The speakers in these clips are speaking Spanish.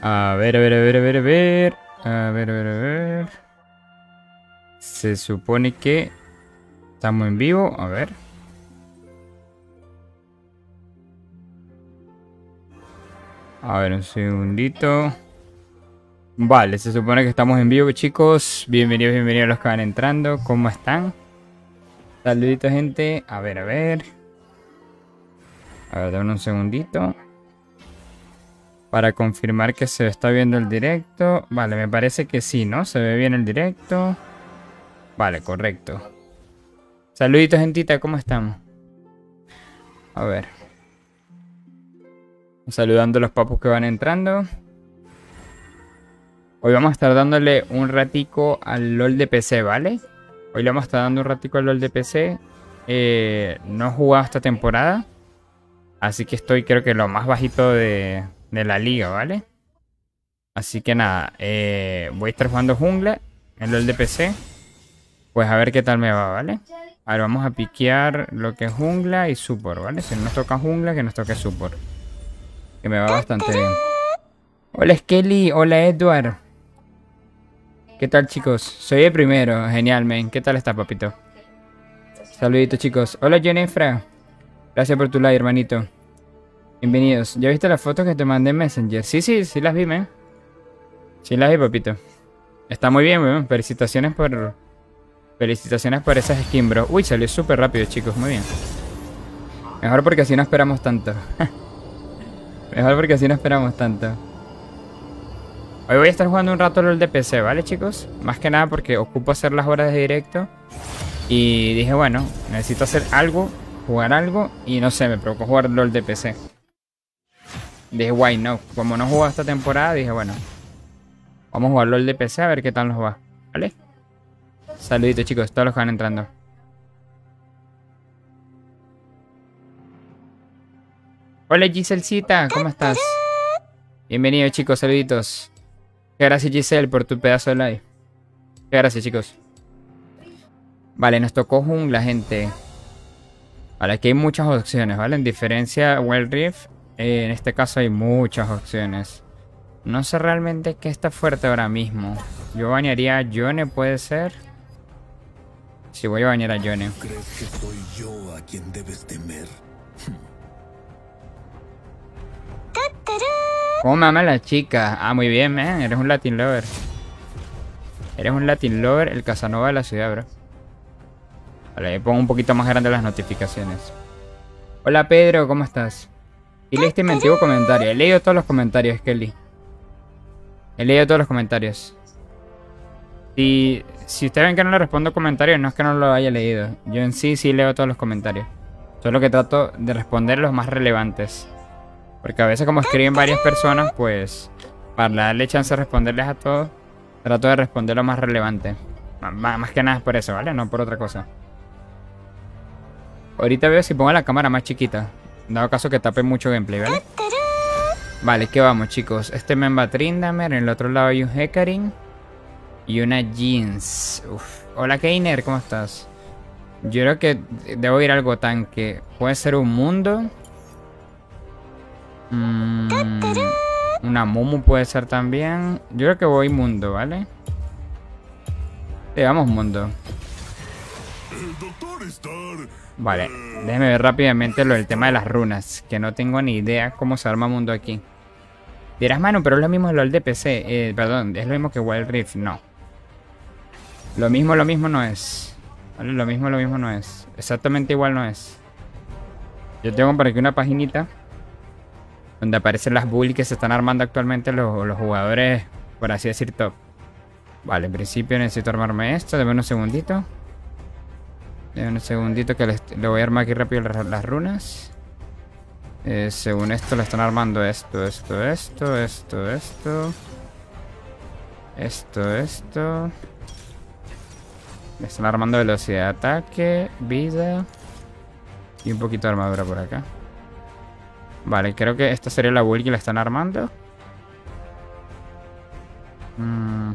A ver, a ver, a ver, a ver, a ver. A ver, a ver, a ver. Se supone que estamos en vivo. A ver. A ver, un segundito. Vale, se supone que estamos en vivo, chicos. Bienvenidos, bienvenidos a los que van entrando. ¿Cómo están? Saluditos, gente. A ver, a ver. A ver, dame un segundito. Para confirmar que se está viendo el directo. Vale, me parece que sí, ¿no? Se ve bien el directo. Vale, correcto. Saluditos, gentita, ¿cómo estamos? A ver. Saludando a los papus que van entrando. Hoy vamos a estar dándole un ratico al LOL de PC, ¿vale? Hoy le vamos a estar dando un ratico al LOL de PC. Eh, no he jugado esta temporada. Así que estoy creo que lo más bajito de, de la liga, ¿vale? Así que nada, eh, voy a estar jugando jungla en LOL de PC. Pues a ver qué tal me va, ¿vale? Ahora vamos a piquear lo que es jungla y support, ¿vale? Si no nos toca jungla, que nos toque support. Que me va bastante bien. Hola Skelly, hola Edward. ¿Qué tal chicos? Soy el primero, genial, men. ¿Qué tal está, papito? Saluditos chicos. Hola Jennifer. Gracias por tu like, hermanito. Bienvenidos. ¿Ya viste las fotos que te mandé en Messenger? Sí, sí, sí las vi, men. Sí las vi, papito. Está muy bien. Felicitaciones por... Felicitaciones por esas skins, bro. Uy, salió súper rápido, chicos. Muy bien. Mejor porque así no esperamos tanto. Mejor porque así no esperamos tanto. Hoy voy a estar jugando un rato LOL de PC, ¿vale, chicos? Más que nada porque ocupo hacer las horas de directo. Y dije, bueno, necesito hacer algo, jugar algo. Y no sé, me provocó jugar LOL de PC. Dije, why no. Como no juego esta temporada, dije, bueno. Vamos a jugar LOL de PC a ver qué tal nos va. ¿Vale? Saluditos, chicos, todos los que van entrando. Hola Giselcita, ¿cómo estás? Bienvenido chicos, saluditos. Gracias Giselle por tu pedazo de live. Gracias chicos. Vale, nos tocó jungla, gente. Vale, aquí hay muchas opciones, ¿vale? En diferencia a Wild Rift, eh, en este caso hay muchas opciones. No sé realmente qué está fuerte ahora mismo. Yo bañaría a Yone, puede ser. Si sí, voy a bañar a Yone. ¿Crees que soy yo a quien debes temer? ¿Cómo me ama la chica? Ah, muy bien, man. Eres un Latin lover. Eres un Latin lover, el Casanova de la ciudad, bro. Vale, pongo un poquito más grande las notificaciones. Hola, Pedro, ¿cómo estás? Y leíste mi antiguo comentario. He leído todos los comentarios, Kelly. He leído todos los comentarios. Si, si ustedes ven que no le respondo comentarios, no es que no lo haya leído. Yo en sí sí leo todos los comentarios. Solo que trato de responder los más relevantes. Porque a veces como escriben varias personas, pues para darle chance de responderles a todos, trato de responder lo más relevante. más que nada es por eso, ¿vale? No por otra cosa. Ahorita veo si pongo la cámara más chiquita. Dado caso que tape mucho gameplay, ¿vale? Vale, ¿qué vamos, chicos? Este me va Trindamer, en el otro lado hay un Hecarim y una Jeans. Uf. Hola, Keiner, ¿cómo estás? Yo creo que debo ir algo tanque. Puede ser un mundo. Mm, una Mumu puede ser también. Yo creo que voy mundo, ¿vale? Sí, vamos mundo. Vale, déjeme ver rápidamente lo del tema de las runas. Que no tengo ni idea cómo se arma mundo aquí. Dirás, mano, pero es lo mismo LOL de PC. Eh, perdón, es lo mismo que Wild Rift. No. Lo mismo, lo mismo no es. Lo mismo, lo mismo no es. Exactamente igual no es. Yo tengo por aquí una paginita donde aparecen las bullies que se están armando actualmente los, los, jugadores, por así decir, top. Vale, en principio necesito armarme esto. Deme unos segunditos. Deme un segundito que le voy a armar aquí rápido las, las runas. Eh, según esto le están armando esto, esto, esto, esto, esto. Esto, esto. Le están armando velocidad de ataque, vida. Y un poquito de armadura por acá. Vale, creo que esta sería la build que la están armando. Mm.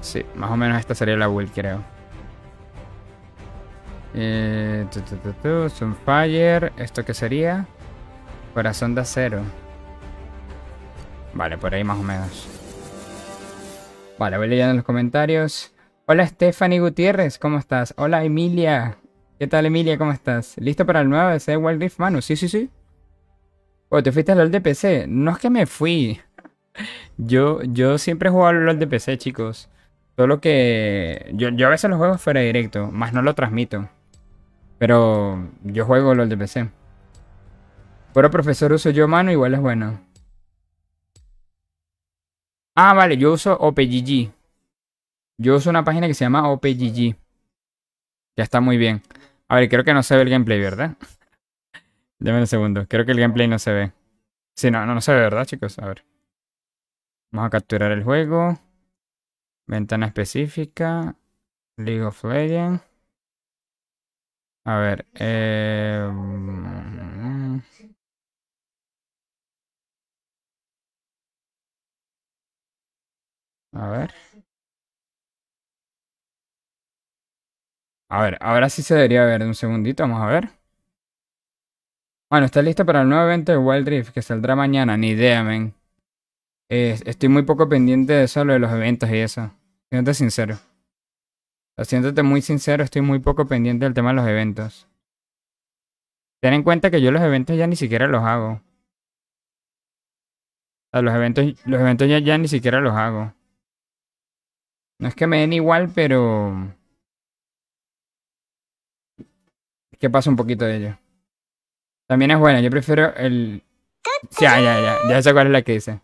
Sí, más o menos esta sería la build, creo. Eh, Sunfire. ¿Esto qué sería? Corazón de acero. Vale, por ahí más o menos. Vale, voy leyendo los comentarios. Hola Stephanie Gutiérrez, ¿cómo estás? Hola Emilia. ¿Qué tal Emilia? ¿Cómo estás? ¿Listo para el nuevo DC Wild Rift, Manu? Sí, sí, sí. Oh, te fuiste al LOL de PC. No es que me fui. Yo, yo siempre he jugado al LOL de PC, chicos. Solo que yo, yo a veces los juego fuera directo, más no lo transmito. Pero yo juego LOL de PC. Pero profesor uso yo mano, igual es bueno. Ah, vale, yo uso OPGG. Yo uso una página que se llama OPGG. Ya está muy bien. A ver, creo que no se ve el gameplay, ¿verdad? Deme un segundo. Creo que el gameplay no se ve. Sí, no, no, se ve, ¿verdad, chicos? A ver. Vamos a capturar el juego. Ventana específica. League of Legends. A ver. Eh... A ver. A ver, ahora sí se debería ver. Un segundito, vamos a ver. Bueno, está listo para el nuevo evento de Wild Rift que saldrá mañana. Ni idea, men. Estoy muy poco pendiente de eso, lo de los eventos y eso. Siéntate sincero. Siéntate muy sincero, estoy muy poco pendiente del tema de los eventos. Ten en cuenta que yo los eventos ya ni siquiera los hago. Los eventos, los eventos ya, ya ni siquiera los hago. No es que me den igual, pero... ¿Qué pasa un poquito de ello? También es buena, yo prefiero el... Ya, ya, ya, ya sé cuál es la que dice.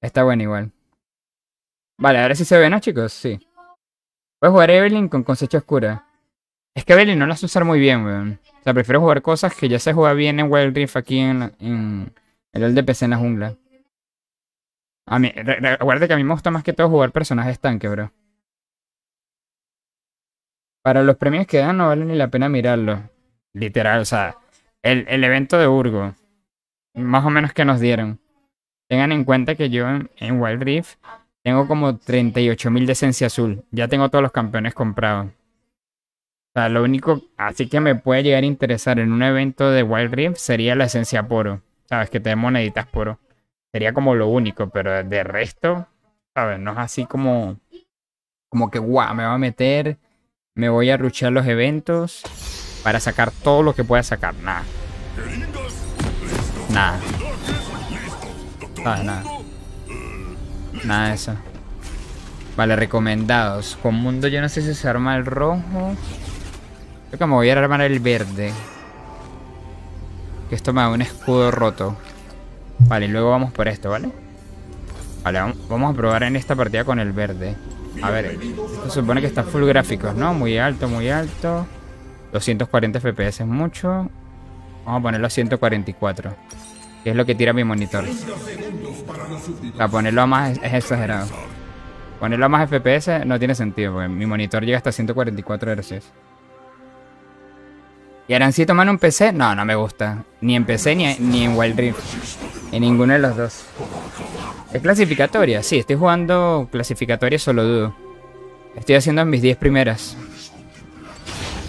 Está buena igual. Vale, ahora sí se ve, ¿no, chicos? Sí. Puedes jugar Evelyn con cosecha oscura. Es que Evelyn no la sé usar muy bien, weón. O sea, prefiero jugar cosas que ya se juega bien en Wild Rift aquí en, en el LDPC en la jungla. A mí, recuerda que a mí me gusta más que todo jugar personajes tanque, bro. Para los premios que dan no vale ni la pena mirarlos. Literal, o sea, el, el evento de Urgo. Más o menos que nos dieron. Tengan en cuenta que yo en, Wild Rift tengo como 38.000 de esencia azul. Ya tengo todos los campeones comprados. O sea, lo único así que me puede llegar a interesar en un evento de Wild Rift sería la esencia poro. Sabes, que te den moneditas poro. Sería como lo único, pero de resto, ¿sabes? No es así como, como que, guau, me va a meter, me voy a ruchar los eventos para sacar todo lo que pueda sacar. Nada. Nada. Nada, nada. de eso. Vale, recomendados. Con mundo yo no sé si se arma el rojo. Creo que me voy a armar el verde. Que esto me da un escudo roto. Vale, y luego vamos por esto, ¿vale? Vale, vamos a probar en esta partida con el verde. A ver, se supone que está full gráficos, ¿no? Muy alto, muy alto. 240 FPS es mucho. Vamos a ponerlo a 144. Que es lo que tira mi monitor. Para ponerlo a más es, exagerado. Ponerlo a más FPS no tiene sentido, porque mi monitor llega hasta 144 Hz. ¿Y Arancito mano en PC? No, no me gusta. Ni en PC ni, ni en Wild Rift. En ninguno de los dos. ¿Es clasificatoria? Sí, estoy jugando clasificatoria solo dudo. Estoy haciendo mis 10 primeras.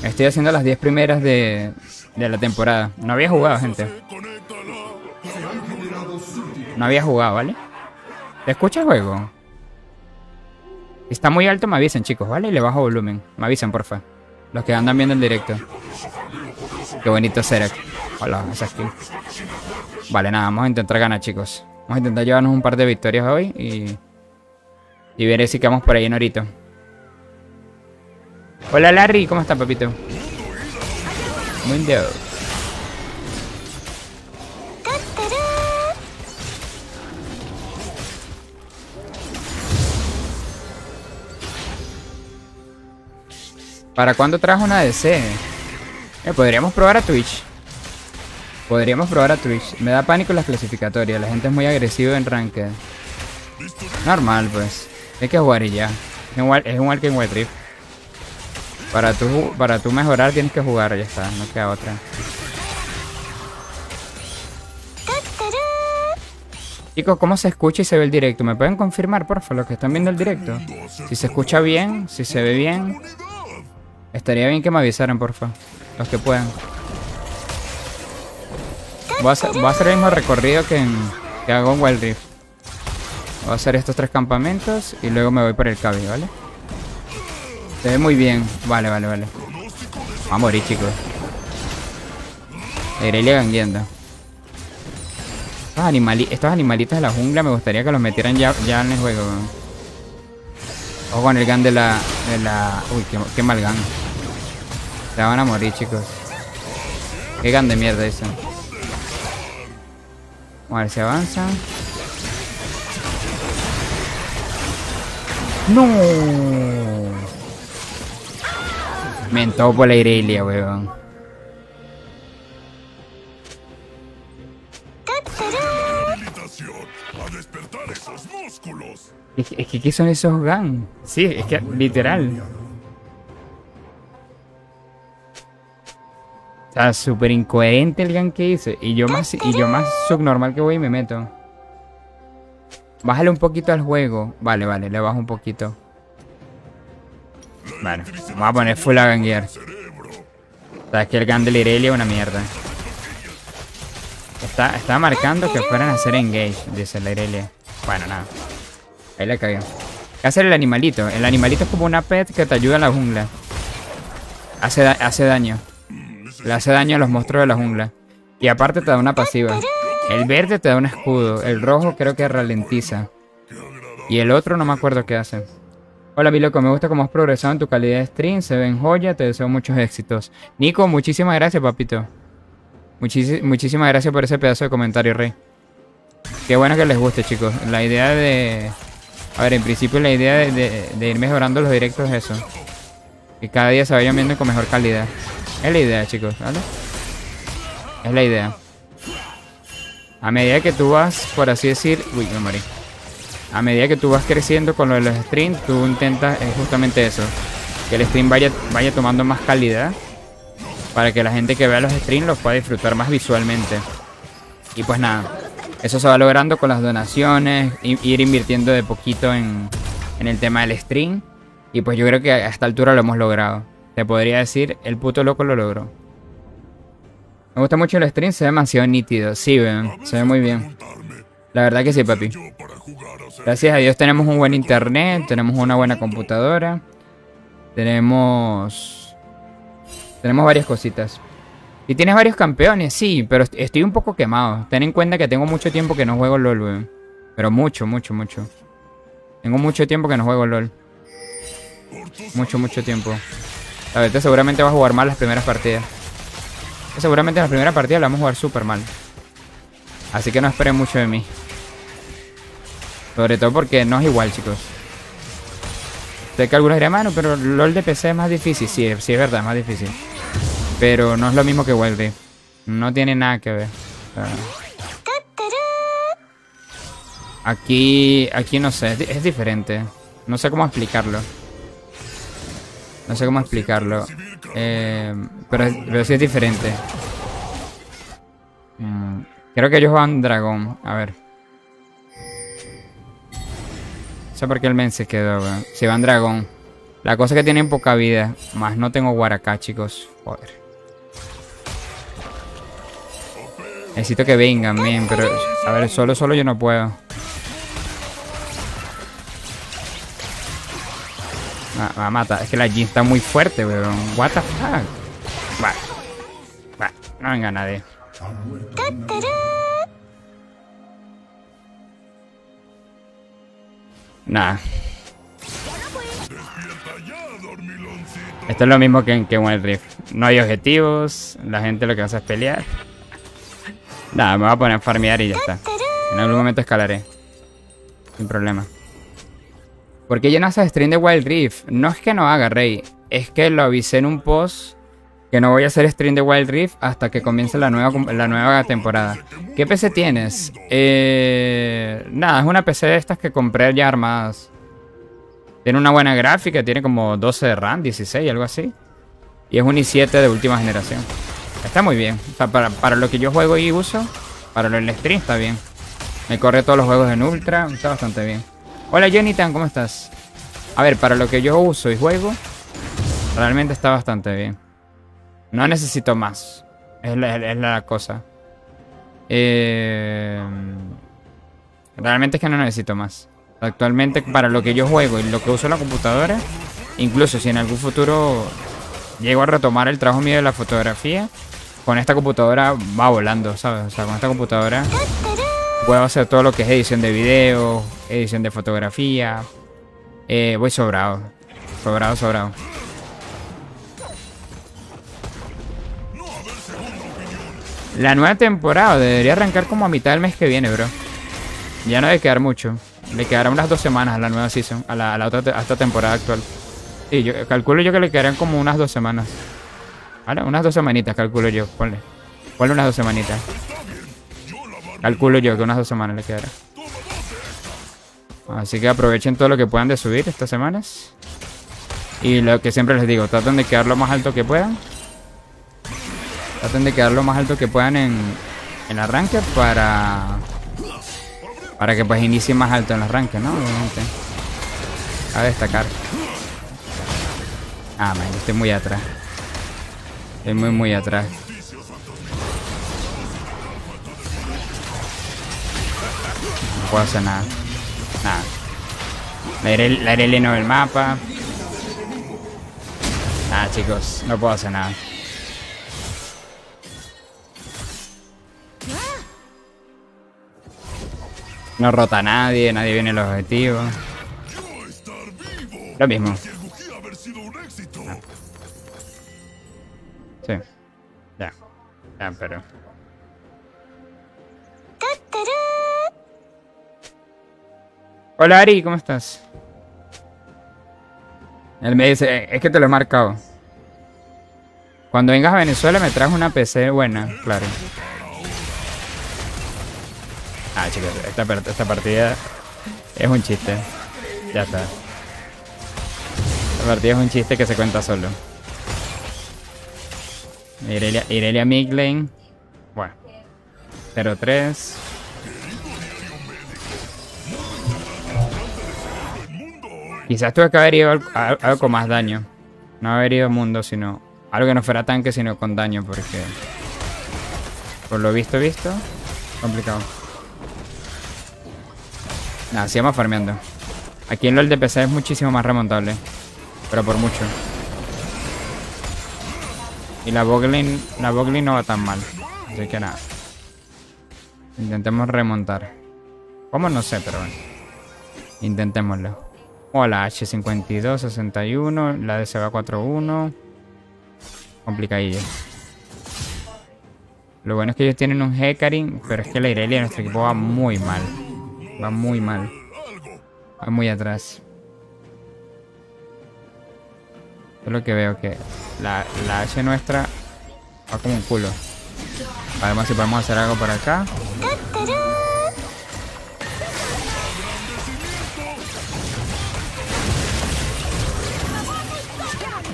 Estoy haciendo las 10 primeras de, de la temporada. No había jugado, gente. No había jugado, ¿vale? ¿Te escucha el juego? Está muy alto, me avisen, chicos, ¿vale? Y le bajo volumen. Me avisen, porfa. Los que andan viendo el directo. Qué bonito Serek. Hola, esa. Vale, nada, vamos a intentar ganar, chicos. Vamos a intentar llevarnos un par de victorias hoy y... Y veré si quedamos por ahí en orito. Hola Larry, ¿cómo estás, papito? Muy bien. ¿Para cuándo trajo una DC? Eh, podríamos probar a Twitch. Podríamos probar a Twitch. Me da pánico las clasificatorias. La gente es muy agresiva en Ranked. Normal, pues. Hay que jugar y ya. Es igual, es que en Wild Rift. Para tú, para tú mejorar tienes que jugar, ya está. No queda otra. Chicos, ¿cómo se escucha y se ve el directo? ¿Me pueden confirmar, por favor, los que están viendo el directo? Si se escucha bien, si se ve bien. Estaría bien que me avisaran, por favor. Los que puedan. Voy a, hacer, el mismo recorrido que, que hago en Wild Rift. Voy a hacer estos tres campamentos y luego me voy por el cabi, ¿vale? Se ve muy bien. Vale, vale, vale. Vamos a morir, chicos. Irelia gangueando. Estos, animali estos animalitos de la jungla me gustaría que los metieran ya, ya en el juego. Ojo con el gun de la... De la... Uy, qué, mal gun. Se van a morir, chicos. Qué gun de mierda eso. A ver si avanza. ¡No! Me por la Irelia, weón. Es, es que, ¿qué son esos guns? Sí, es que, literal. Sea, súper incoherente el gun que hice. Y yo más, y yo más subnormal que voy y me meto. Bájale un poquito al juego. Vale, vale, le bajo un poquito. Bueno, vamos a poner full a ganguear. O que el gun de la Irelia es una mierda. Está, está marcando que fueran a hacer engage, dice la Irelia. Bueno, nada. Ahí la cagué. ¿Qué hace el animalito? El animalito es como una pet que te ayuda en la jungla. Hace, hace daño. Le hace daño a los monstruos de la jungla. Y aparte te da una pasiva. El verde te da un escudo. El rojo creo que ralentiza. Y el otro no me acuerdo qué hace. Hola mi loco, me gusta cómo has progresado en tu calidad de stream. Se ven joya, te deseo muchos éxitos. Nico, muchísimas gracias, papito. Muchis- muchísimas gracias por ese pedazo de comentario, Rey. Qué bueno que les guste, chicos. La idea de... A ver, en principio la idea de, ir mejorando los directos es eso. Que cada día se vayan viendo con mejor calidad. Es la idea, chicos, ¿vale? Es la idea. A medida que tú vas, por así decir... Uy, me morí. A medida que tú vas creciendo con lo de los streams, tú intentas es justamente eso. Que el stream vaya, vaya tomando más calidad. Para que la gente que vea los streams los pueda disfrutar más visualmente. Y pues nada, eso se va logrando con las donaciones, ir invirtiendo de poquito en, en el tema del stream. Y pues yo creo que a esta altura lo hemos logrado. Te podría decir, el puto loco lo logró. Me gusta mucho el stream, se ve demasiado nítido. Sí, ven, se ve muy bien. La verdad que sí, papi. Gracias a Dios tenemos un buen internet, tenemos una buena computadora. Tenemos... Tenemos varias cositas. Y tienes varios campeones, sí, pero est- estoy un poco quemado. Ten en cuenta que tengo mucho tiempo que no juego LOL, weón. Pero mucho, mucho, mucho. Tengo mucho tiempo que no juego LOL. Mucho, mucho tiempo. La verdad, seguramente vas a jugar mal las primeras partidas. Seguramente en las primeras partidas la vamos a jugar súper mal. Así que no esperen mucho de mí. Sobre todo porque no es igual, chicos. Sé que algunos dirán, mano, pero LOL de PC es más difícil. Sí, sí, es verdad, es más difícil. Pero no es lo mismo que Wild. No tiene nada que ver. O sea, aquí, aquí no sé, es diferente. No sé cómo explicarlo. No sé cómo explicarlo. Eh, pero, pero sí es diferente. Mm, creo que ellos van dragón. A ver. No sé por qué el men se quedó. Si van dragón. La cosa es que tienen poca vida. Más no tengo guaracá, chicos. Joder. Necesito que vengan, men, pero... A ver, solo, solo yo no puedo. Ah, Me va a matar. Es que la Jin está muy fuerte, weón. What the fuck. Va. Va. No venga nadie. Nada. Esto es lo mismo que en que Wild Rift. No hay objetivos, la gente lo que hace es pelear. Nada, me voy a poner a farmear y ya está. En algún momento escalaré. Sin problema. ¿Por qué no haces stream de Wild Rift? No es que no haga, Rey. Es que lo avisé en un post que no voy a hacer stream de Wild Rift hasta que comience la nueva, la nueva temporada. ¿Qué PC tienes? Eh, nada, es una PC de estas que compré ya armadas. Tiene una buena gráfica, tiene como 12 de RAM, 16, algo así. Y es un i7 de última generación. Está muy bien. O sea, para, para lo que yo juego y uso, para lo del stream está bien. Me corre todos los juegos en ultra. Está bastante bien. Hola Jonathan, ¿cómo estás? A ver, para lo que yo uso y juego, realmente está bastante bien. No necesito más. Es la, cosa. Eh, realmente es que no necesito más. Actualmente, para lo que yo juego y lo que uso la computadora, incluso si en algún futuro llego a retomar el trabajo mío de la fotografía, con esta computadora va volando, ¿sabes? O sea, con esta computadora puedo hacer todo lo que es edición de video, edición de fotografía. Eh, voy sobrado. Sobrado, sobrado. La nueva temporada debería arrancar como a mitad del mes que viene, bro. Ya no debe quedar mucho. Le quedarán unas dos semanas a la nueva season, a la, otra, a esta temporada actual. Sí, yo calculo yo que le quedarán como unas dos semanas. Unas dos semanitas, calculo yo. Ponle. Ponle unas dos semanitas. Calculo yo que unas dos semanas le quedará. Así que aprovechen todo lo que puedan de subir estas semanas. Y lo que siempre les digo, traten de quedar lo más alto que puedan. Traten de quedar lo más alto que puedan en, en arranque para... Para que pues inicie más alto en el arranque, ¿no? Obviamente. A destacar. Ah, man, estoy muy atrás. Estoy muy, muy atrás. No puedo hacer nada. Nada. La iré, la iré lleno del mapa. Nada, chicos. No puedo hacer nada. No rota a nadie, nadie viene los vivo. Lo mismo. El éxito. Sí. Ya. Ya, pero. Hola Ari, ¿cómo estás? Él me dice, "Eh, es que te lo he marcado. Cuando vengas a Venezuela me traes una PC buena, claro. Ah, chicos, esta, esta partida es un chiste. Ya está. Esta partida es un chiste que se cuenta solo. Irelia, Irelia. Bueno. 0-3. Quizás tuve que haber ido algo con más daño. No haber ido mundo, sino. Algo que no fuera tanque, sino con daño, porque. Por lo visto, visto. Complicado. Nada, sigamos farmeando. Aquí en LOL de PC es muchísimo más remontable. Pero por mucho. Y la Boglin, la Boglin no va tan mal. Así que nada. Intentemos remontar. ¿Cómo? No sé, pero bueno. Intentémoslo. O la H52, 61. La DCBA 41. Complicadillo. Lo bueno es que ellos tienen un Hecarim, pero es que la Irelia de nuestro equipo va muy mal. Va muy mal. Va muy atrás. Yo lo que veo que la, la H nuestra va como un culo. Además si podemos hacer algo por acá.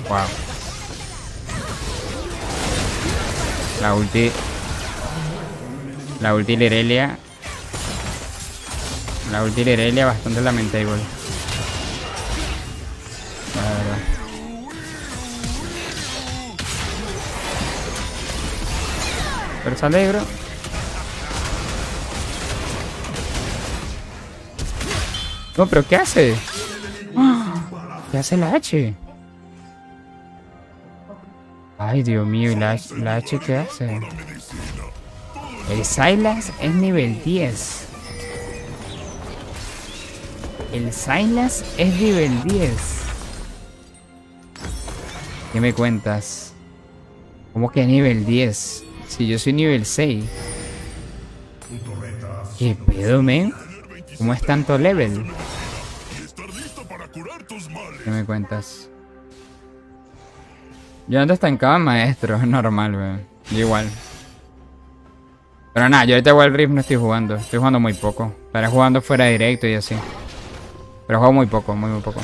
Wow. La ulti. La ulti de Irelia. La ulti de Irelia bastante lamentable. La. Pero se alegro. No, pero ¿qué hace? ¿Qué hace la H? Ay, Dios mío, ¿y la, la H qué hace? El Silas es nivel 10. El Silas es nivel 10. ¿Qué me cuentas? ¿Cómo que nivel 10? Si yo soy nivel 6. ¿Qué pedo, men? ¿Cómo es tanto level? ¿Qué me cuentas? Yo antes tankaba maestro, es normal, weón. Igual. Pero nada, yo ahorita Wild Rift no estoy jugando. Estoy jugando muy poco. Estaré jugando fuera directo y así. Pero juego muy poco, muy, muy poco.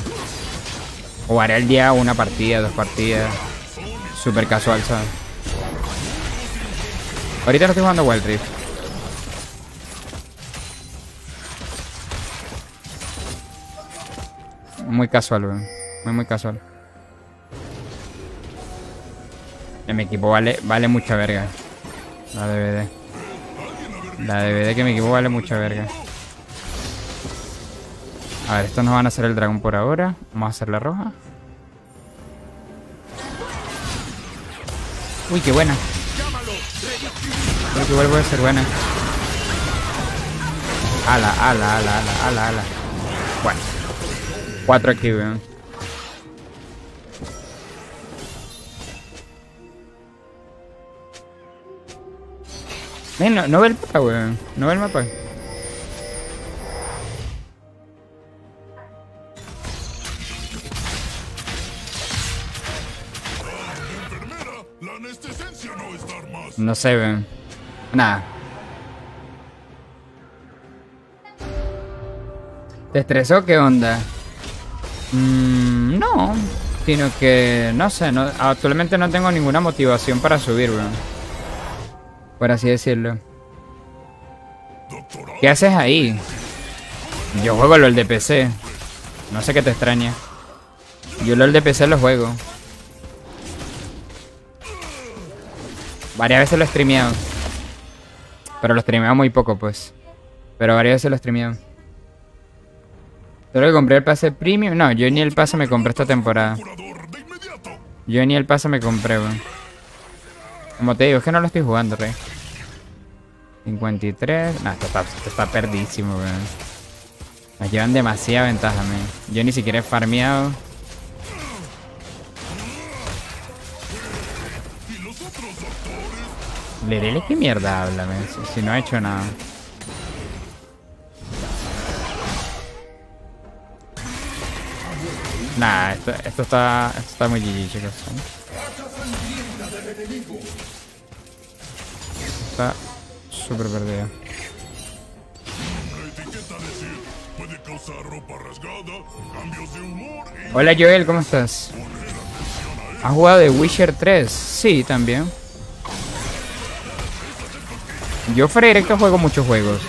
Jugaré al día una partida, dos partidas. Súper casual, ¿sabes? Ahorita no estoy jugando Wild Rift. Muy casual, weón. Muy, muy casual. Eh, Mi equipo vale, vale mucha verga. La DVD. La DVD que mi equipo vale mucha verga. A ver, estos nos van a hacer el dragón por ahora. Vamos a hacer la roja. Uy, qué buena. Creo que igual puede ser buena. Ala, ala, ala, ala, ala, ala. Bueno. Cuatro aquí, weón. Ven, no, no ve el mapa, weón. No ve el mapa. No sé, weón. Nada. ¿Te estresó? ¿Qué onda? Mm, no. Sino que, no sé, actualmente no tengo ninguna motivación para subir, weón. Por así decirlo. ¿Qué haces ahí? Yo juego LOL de PC. No sé qué te extraña. Yo LOL de PC lo juego. Varias veces lo he streameado. Pero lo he streameado muy poco, pues. Pero varias veces lo he streameado. Solo que compré el pase premium. No, yo ni el pase me compré esta temporada. Yo ni el pase me compré, weón. Como te digo, es que no lo estoy jugando, rey. 53. No, esto está, esto está perdísimo, weón. Nos llevan demasiada ventaja, man. Yo ni siquiera he farmeado. Lerele, ¿qué mierda habla, man? Si, si no ha hecho nada. Nah, esto, esto está, esto está muy GG, chicos. De humor y Hola Joel, ¿cómo estás? ¿Has jugado de Witcher 3? Sí, también. Yo fuera directo juego muchos juegos.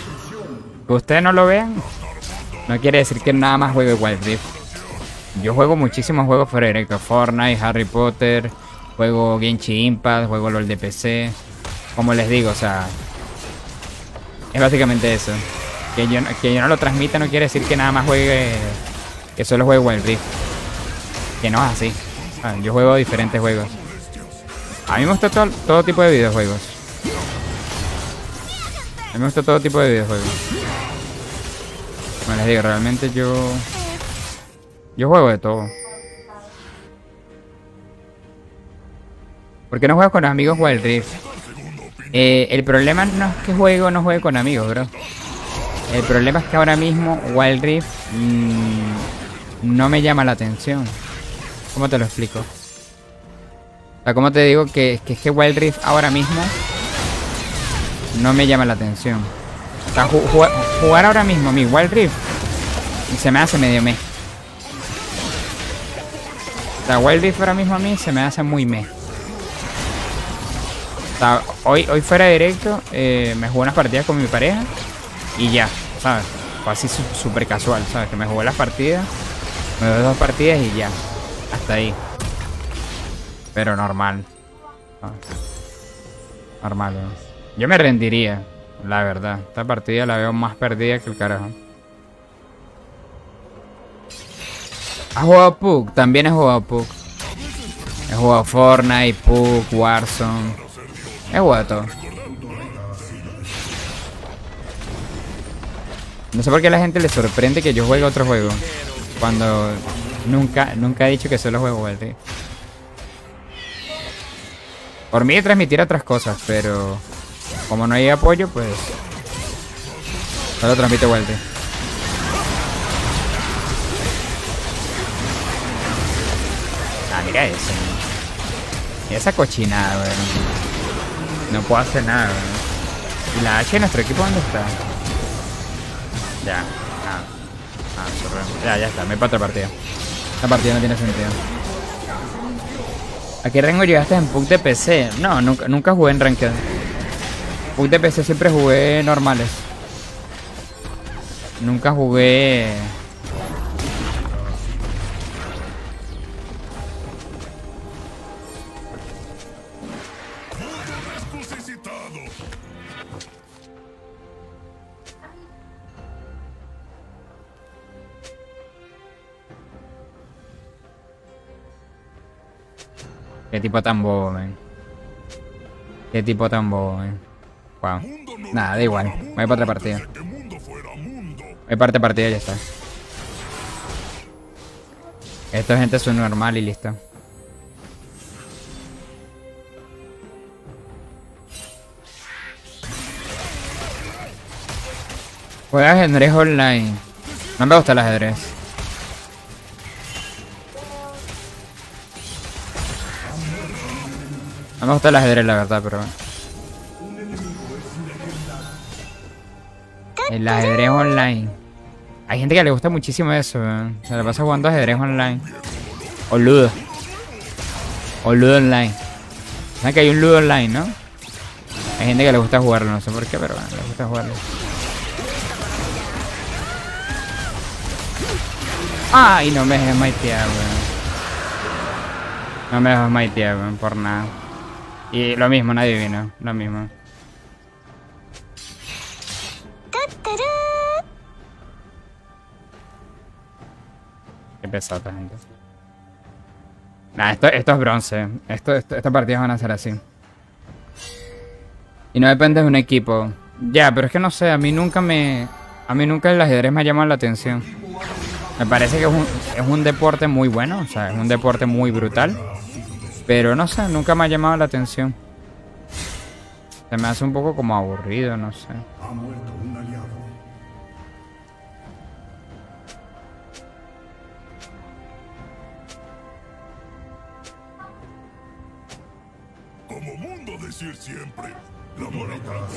Que ustedes no lo vean, no quiere decir que nada más juego Wild. Yo juego muchísimos juegos fuera directo. Fortnite, Harry Potter, juego Genshin Impact, juego LOL de PC. Como les digo, o sea... Es básicamente eso. Que yo, que yo no lo transmita no quiere decir que nada más juegue... Que solo juegue Wild Rift. Que no es así. Ah, Yo juego diferentes juegos. A mí me gusta todo, todo tipo de videojuegos. A mí me gusta todo tipo de videojuegos. Como les digo, realmente yo... Yo juego de todo. ¿Por qué no juego con amigos Wild Rift? Eh, el problema no es que juego no juegue con amigos, bro. El problema es que ahora mismo Wild Rift mm, no me llama la atención. ¿Cómo te lo explico? O sea, ¿cómo te digo que, que es que Wild Rift ahora mismo no me llama la atención? O sea, ju- ju- jugar ahora mismo mi Wild Rift se me hace medio meh. O sea, Wild Rift ahora mismo a mí se me hace muy meh. Hoy, hoy fuera directo eh, me jugué unas partidas con mi pareja y ya, ¿sabes? Fue así súper casual, ¿sabes? Que me jugué las partidas, me jugué dos partidas y ya. Hasta ahí. Pero normal. Normal, ¿no? Yo me rendiría, la verdad. Esta partida la veo más perdida que el carajo. ¿Has jugado PUC? También he jugado PUC. He jugado Fortnite, PUC, Warzone. Jugado todo. No sé por qué a la gente le sorprende que yo juegue otro juego. Cuando nunca, nunca he dicho que solo juego Rift. Por mí transmitir otras cosas, pero como no hay apoyo, pues solo transmite Rift. Ah, mira eso. Esa cochinada, weón. No puedo hacer nada. ¿Y la H de nuestro equipo dónde está? Ya. Ah. Ah. Ya, ya está. Me para otra partida. Esta partida no tiene sentido. ¿A qué rango llegaste en PUC de PC? No, nunca, nunca jugué en Ranked. PUC de PC siempre jugué normales. Nunca jugué... Qué tipo tan bobo, man. Qué tipo tan bobo, man. Wow. Mundo no Nada, da igual. Voy para otra partida. Voy parte partida y ya está. Esto es gente su normal y listo. Juega ajedrez online. No me gusta el ajedrez. No me gusta el ajedrez, la verdad, pero... El ajedrez online. Hay gente que le gusta muchísimo eso, weón. Se la pasa jugando ajedrez online. O ludo. O ludo online. ¿Sabes que hay un ludo online, no? Hay gente que le gusta jugarlo, no sé por qué, pero bueno, le gusta jugarlo. Ay, no me dejes maitear, weón. No me dejes maitear, weón, por nada. Y lo mismo, nadie vino. Lo mismo. Qué pesada gente. Nah, esto, esto es bronce. Esto, esto- estas partidas van a ser así. Y no depende de un equipo. Ya, pero es que no sé, a mí nunca me... A mí nunca el ajedrez me ha llamado la atención. Me parece que es un, es un deporte muy bueno, o sea, es un deporte muy brutal. Pero no sé, nunca me ha llamado la atención. Se me hace un poco como aburrido, no sé. Ha muerto un aliado. Como mundo decir siempre, la moralidad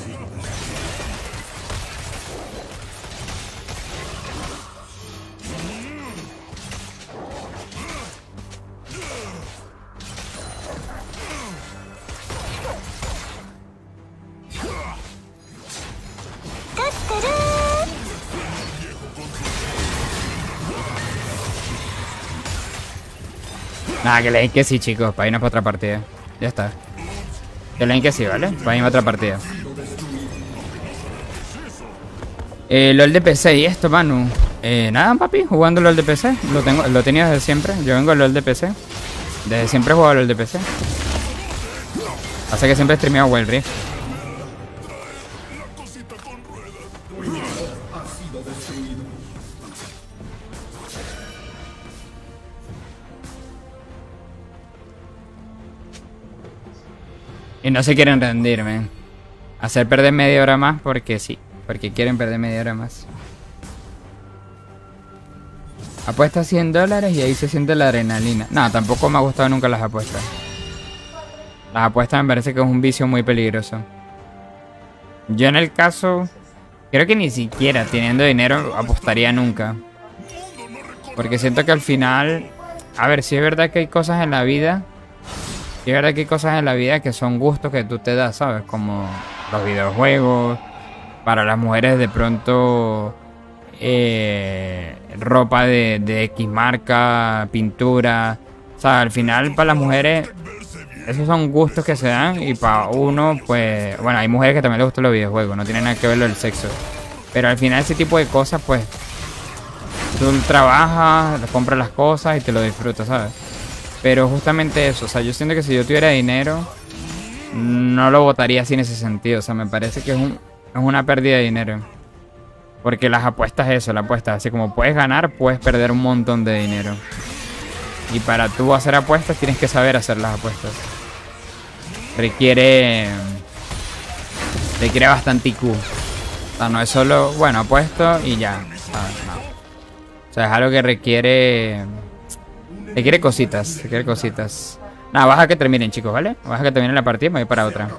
Nada, que le que sí, chicos, para irnos para otra partida. Ya está. Que le que sí, ¿vale? Para irnos a otra partida. Eh, LOL de PC y esto, Manu. Eh, nada, papi, jugando LOL de PC. Lo, tengo, lo tenía desde siempre. Yo vengo al LOL de PC. Desde siempre he jugado LOL de PC. Pasa que siempre he streameado Wild Rift. Y no se quieren rendir, men. Hacer perder media hora más porque sí. Porque quieren perder media hora más. Apuesta 100 dólares y ahí se siente la adrenalina. No, tampoco me ha gustado nunca las apuestas. Las apuestas me parece que es un vicio muy peligroso. Yo en el caso... Creo que ni siquiera teniendo dinero apostaría nunca. Porque siento que al final... A ver, si es verdad que hay cosas en la vida y verdad que hay cosas en la vida que son gustos que tú te das, ¿sabes? Como los videojuegos. Para las mujeres de pronto eh, ropa de, de X marca, pintura. O sea, al final para las mujeres esos son gustos que se dan y para uno, pues, bueno, hay mujeres que también les gustan los videojuegos, no tiene nada que ver lo del sexo. Pero al final ese tipo de cosas, pues, tú trabajas, compras las cosas y te lo disfrutas, ¿sabes? Pero justamente eso, o sea, yo siento que si yo tuviera dinero, no lo votaría así en ese sentido. O sea, me parece que es, un, es una pérdida de dinero. Porque las apuestas es eso, la apuesta. Así como puedes ganar, puedes perder un montón de dinero. Y para tú hacer apuestas, tienes que saber hacer las apuestas. Requiere. Requiere bastante IQ. O sea, no es solo, bueno, apuesto y ya. ¿sabes? No. O sea, es algo que requiere. Requiere cositas, requiere cositas. Nada, baja que terminen, chicos, ¿vale? Baja que terminen la partida y me voy para otra.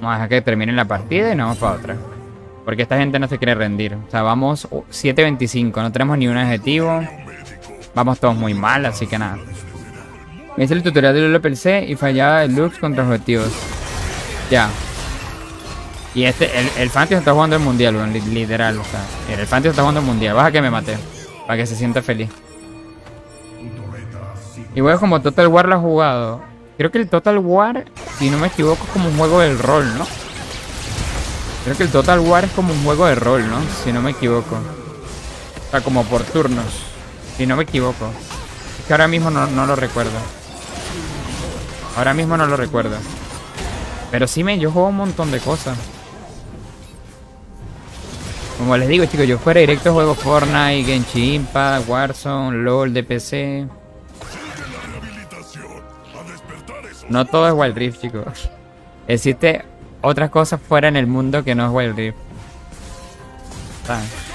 Vamos a que terminen la partida y nos vamos para otra. Porque esta gente no se quiere rendir. O sea, vamos uh, 7.25, no tenemos ni un objetivo. Vamos todos muy mal, así que nada. Me hice el tutorial de LoL PC y fallaba el Lux contra objetivos. Ya. Y este, el, el Fantasy está jugando el mundial, literal. O sea, el Fantasy está jugando el mundial. Baja que me mate. Para que se sienta feliz. Y bueno, como Total War lo ha jugado. Creo que el Total War si no me equivoco, es como un juego del rol, ¿no? Creo que el Total War es como un juego de rol, ¿no? Si no me equivoco. O sea, como por turnos. Si no me equivoco. Es que ahora mismo no, no lo recuerdo. Ahora mismo no lo recuerdo. Pero sí, me, yo juego un montón de cosas. Como les digo, chicos, yo fuera directo juego Fortnite, Genshin Impact, Warzone, LOL de No todo es Wild Rift, chicos. Existe otras cosas fuera en el mundo que no es Wild Rift. Te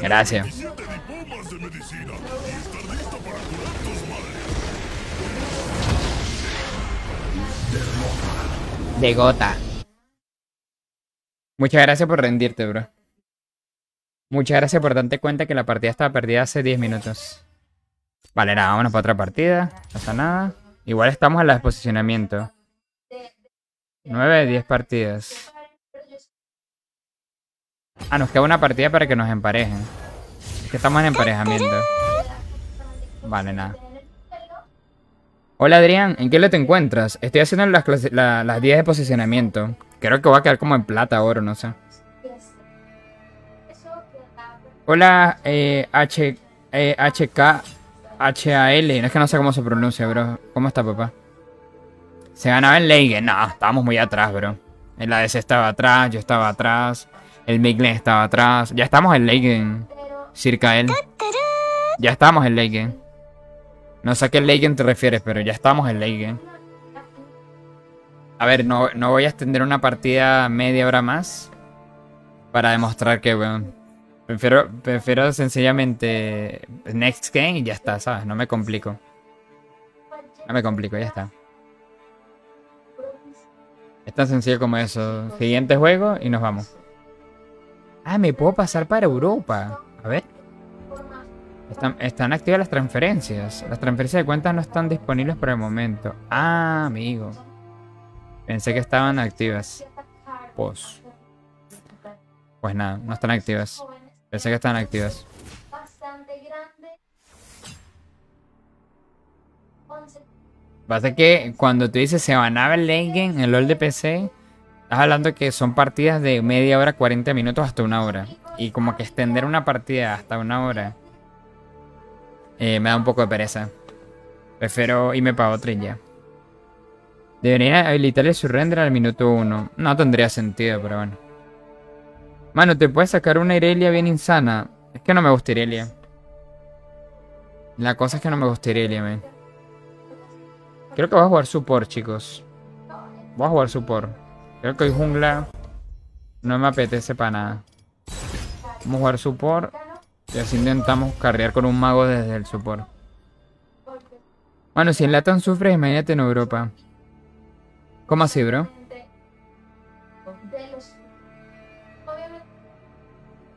Gracias. 27 diplomas de medicina y estar listo para curar tus males. De gota. Muchas gracias por rendirte, bro. Muchas gracias por darte cuenta que la partida estaba perdida hace 10 minutos. Vale, nada, vámonos para otra partida. No pasa nada. Igual estamos en la posicionamiento. 9 de 10 partidas. Ah, nos queda una partida para que nos emparejen. Es que estamos en emparejamiento. Vale, nada. Hola Adrián, ¿en qué lo te encuentras? Estoy haciendo las, las 10 de posicionamiento. Creo que va a quedar como en plata, oro, no sé. Hola, eh, H, eh, HK, HAL. Es que no sé cómo se pronuncia, bro. ¿Cómo está, papá? Se ganaba en Leigen. No, estábamos muy atrás, bro. El ADC estaba atrás, yo estaba atrás. El Miglen estaba atrás. Ya estamos en Leigen. Circa él. Ya estamos en Leigen. No sé a qué Leigen te refieres, pero ya estamos en Leigen. A ver, no, no voy a extender una partida media hora más. Para demostrar que, bueno, prefiero, prefiero sencillamente next game y ya está, ¿sabes? No me complico. No me complico, ya está. Es tan sencillo como eso. Siguiente juego y nos vamos. Ah, me puedo pasar para Europa. A ver. Están, están activas las transferencias. Las transferencias de cuentas no están disponibles por el momento. Ah, amigo. Pensé que estaban activas. Pues. Pues nada, no están activas. Pensé que estaban activas. bastante grande. 11 Pasa que cuando tú dices se van a el late game el LOL de PC, estás hablando que son partidas de media hora, 40 minutos hasta una hora. Y como que extender una partida hasta una hora eh, me da un poco de pereza. Prefiero irme para otra y ya. Deberían habilitar el surrender al minuto 1. No tendría sentido, pero bueno. Mano, ¿te puedes sacar una Irelia bien insana? Es que no me gusta Irelia. La cosa es que no me gusta Irelia, man. Creo que voy a jugar support, chicos. Voy a jugar support. Creo que hoy jungla no me apetece para nada. Vamos a jugar support. Y así intentamos carrear con un mago desde el support. Bueno, si en Latam sufres, imagínate en Europa. ¿Cómo así, bro?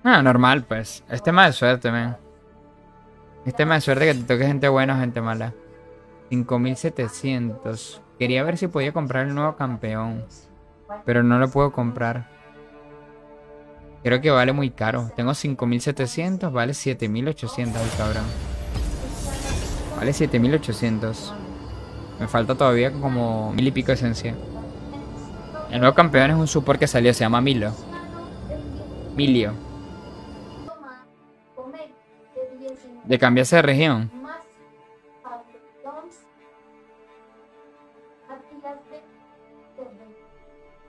Ah, normal, pues. Es tema de suerte, man. Es tema de suerte que te toque gente buena o gente mala. 5700. Quería ver si podía comprar el nuevo campeón. Pero no lo puedo comprar. Creo que vale muy caro. Tengo 5700, vale 7800 el cabrón. Vale 7800. Me falta todavía como mil y pico de esencia. El nuevo campeón es un support que salió, se llama Milo. Milio. de 10 De cambiarse de región.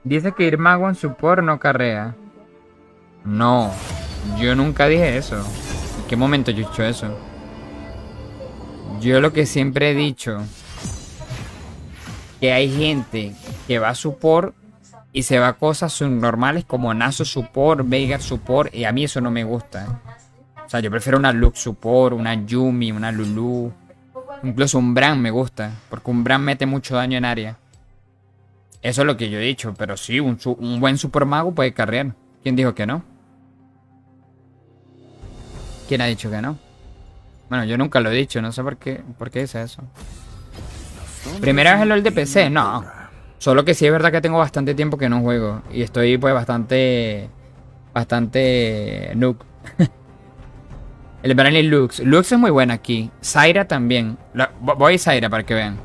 Dice que ir mago en support no carrea. No, yo nunca dije eso. ¿En qué momento yo he dicho eso? Yo lo que siempre he dicho que hay gente que va a support y se va a cosas subnormales como Naso support, Veigar support y a mí eso no me gusta. O sea, yo prefiero una Lux support, una Yumi, una Lulu, incluso un Bran me gusta, porque un Bran mete mucho daño en área. Eso es lo que yo he dicho, pero sí, un, un buen super mago puede carrear. ¿Quién dijo que no? ¿Quién ha dicho que no? Bueno, yo nunca lo he dicho, no sé por qué, por qué dice eso. ¿Primera vez en LOL de PC? No. Solo que sí es verdad que tengo bastante tiempo que no juego. Y estoy pues bastante... Bastante... Noob. El Brandy Lux. Lux es muy buena aquí. Zaira también. Voy a Zaira para que vean.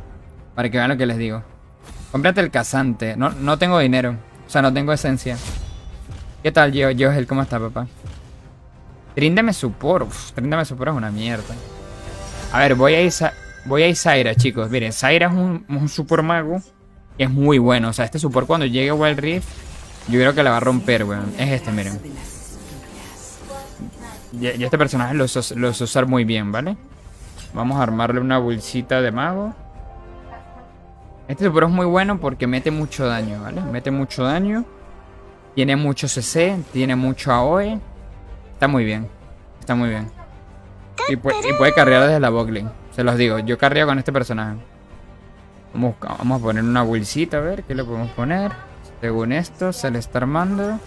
Para que vean lo que les digo. Cómprate el casante. No, no tengo dinero. O sea, no tengo esencia. ¿Qué tal, yo, Joel? ¿Cómo está, papá? Tríndame support. Uf, Tríndame support es una mierda. A ver, voy a ir, voy a ir Zaira, chicos. Miren, Zaira es un, un super mago. Que es muy bueno. O sea, este support cuando llegue a Wild Rift. Yo creo que la va a romper, weón. Es este, miren. Y, este personaje lo, lo usar muy bien, ¿vale? Vamos a armarle una bolsita de mago. Este support es muy bueno porque mete mucho daño, ¿vale? Mete mucho daño. Tiene mucho CC, tiene mucho AOE. Está muy bien. Está muy bien. Y, pu- y puede carrear desde la botlane. Se los digo, yo carreo con este personaje. Vamos, a- vamos a poner una bolsita, a ver qué le podemos poner. Según esto, se le está armando.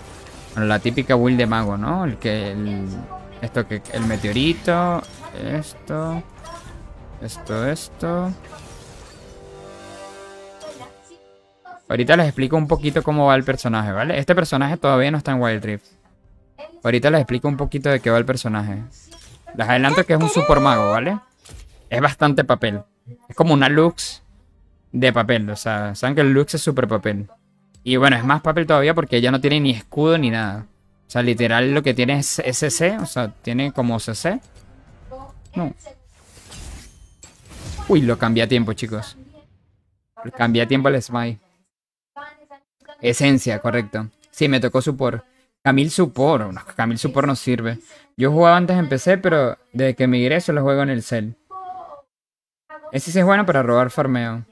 Bueno, la típica build de mago, ¿no? El que. El, esto que. El meteorito. Esto. Esto, esto. Ahorita les explico un poquito cómo va el personaje, ¿vale? Este personaje todavía no está en Wild Rift. Ahorita les explico un poquito de qué va el personaje. Les adelanto que es un super mago, ¿vale? Es bastante papel. Es como una Lux de papel. O sea, saben que el Lux es super papel. Y bueno, es más papel todavía porque ella no tiene ni escudo ni nada. O sea, literal lo que tiene es SC. O sea, tiene como CC. No. Uy, lo cambié a tiempo, chicos. Cambié a tiempo el smite. Esencia, correcto. Sí, me tocó support. Camille support. No, Camille support no sirve. Yo jugaba antes en PC, pero desde que migré solo juego en el cel. Ese sí es bueno para robar farmeo.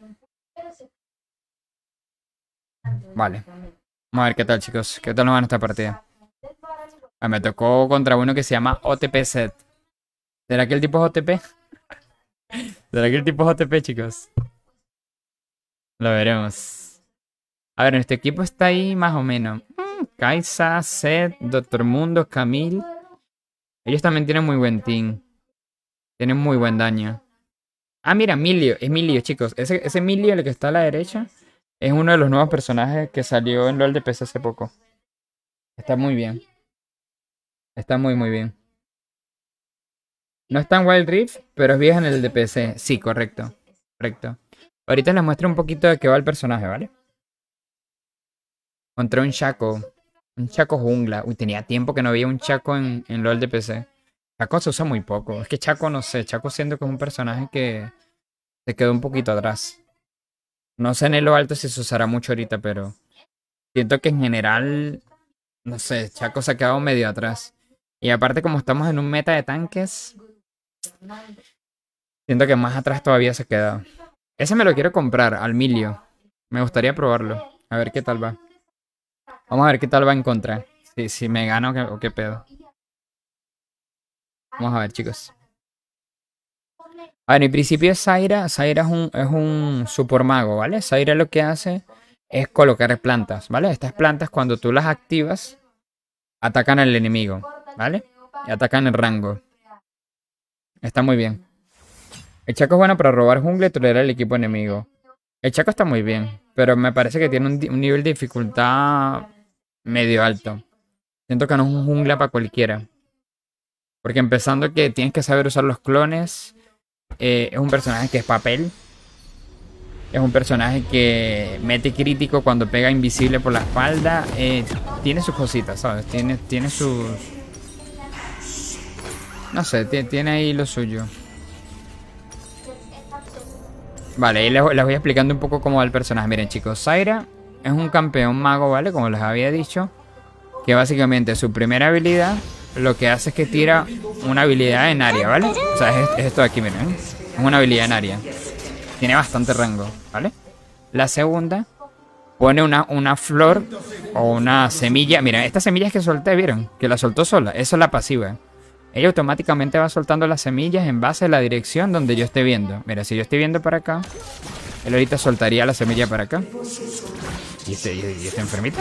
Vale. Vamos a ver qué tal, chicos. ¿Qué tal nos va esta partida? Ah, me tocó contra uno que se llama OTP set. ¿Será que el tipo es OTP? ¿Será que el tipo es OTP, chicos? Lo veremos. A ver, nuestro equipo está ahí más o menos. Mm, Kaisa, Seth, Doctor Mundo, Camille. Ellos también tienen muy buen team. Tienen muy buen daño. Ah, mira, Emilio. Emilio, chicos. Ese, ese el que está a la derecha, es uno de los nuevos personajes que salió en LOL de PC hace poco. Está muy bien. Está muy, muy bien. No está en Wild Rift, pero es vieja en el de PC. Sí, correcto. Correcto. Ahorita les muestro un poquito de qué va el personaje, ¿vale? Encontré un Chaco. Un Chaco jungla. Uy, tenía tiempo que no había un Chaco en, en LOL de PC. Chaco se usa muy poco. Es que Chaco, no sé. Chaco siento que es un personaje que se quedó un poquito atrás. No sé en lo alto si se usará mucho ahorita, pero siento que en general, no sé, Chaco se ha quedado medio atrás. Y aparte, como estamos en un meta de tanques, siento que más atrás todavía se ha quedado. Ese me lo quiero comprar, al Milio. Me gustaría probarlo. A ver qué tal va. Vamos a ver qué tal va en contra. Si, si me gano o qué, o qué pedo. Vamos a ver, chicos. A ver, en principio Zaira, Zaira es un, es un super mago, ¿vale? Zaira lo que hace es colocar plantas, ¿vale? Estas plantas cuando tú las activas, atacan al enemigo, ¿vale? Y atacan el rango. Está muy bien. El Chaco es bueno para robar jungla y tolerar al equipo enemigo. El Chaco está muy bien, pero me parece que tiene un, un nivel de dificultad medio alto. Siento que no es un jungla para cualquiera. Porque empezando que tienes que saber usar los clones. eh, es un personaje que es papel. Es un personaje que mete crítico cuando pega invisible por la espalda. eh, tiene sus cositas, ¿sabes? Tiene, tiene sus... No sé, ti- tiene ahí lo suyo. Vale, ahí les, les voy explicando un poco cómo va el personaje. Miren, chicos, Zaira es un campeón mago, ¿vale? Como les había dicho. Que básicamente su primera habilidad lo que hace es que tira una habilidad en área, ¿vale? O sea, es, es esto de aquí, miren. ¿eh? Es una habilidad en área. Tiene bastante rango, ¿vale? La segunda pone una, una flor o una semilla. Miren, estas semillas que solté, ¿vieron? Que la soltó sola. Eso es la pasiva. Ella automáticamente va soltando las semillas en base a la dirección donde yo esté viendo. Mira, si yo estoy viendo para acá, él ahorita soltaría la semilla para acá. ¿Y este, y, este enfermito?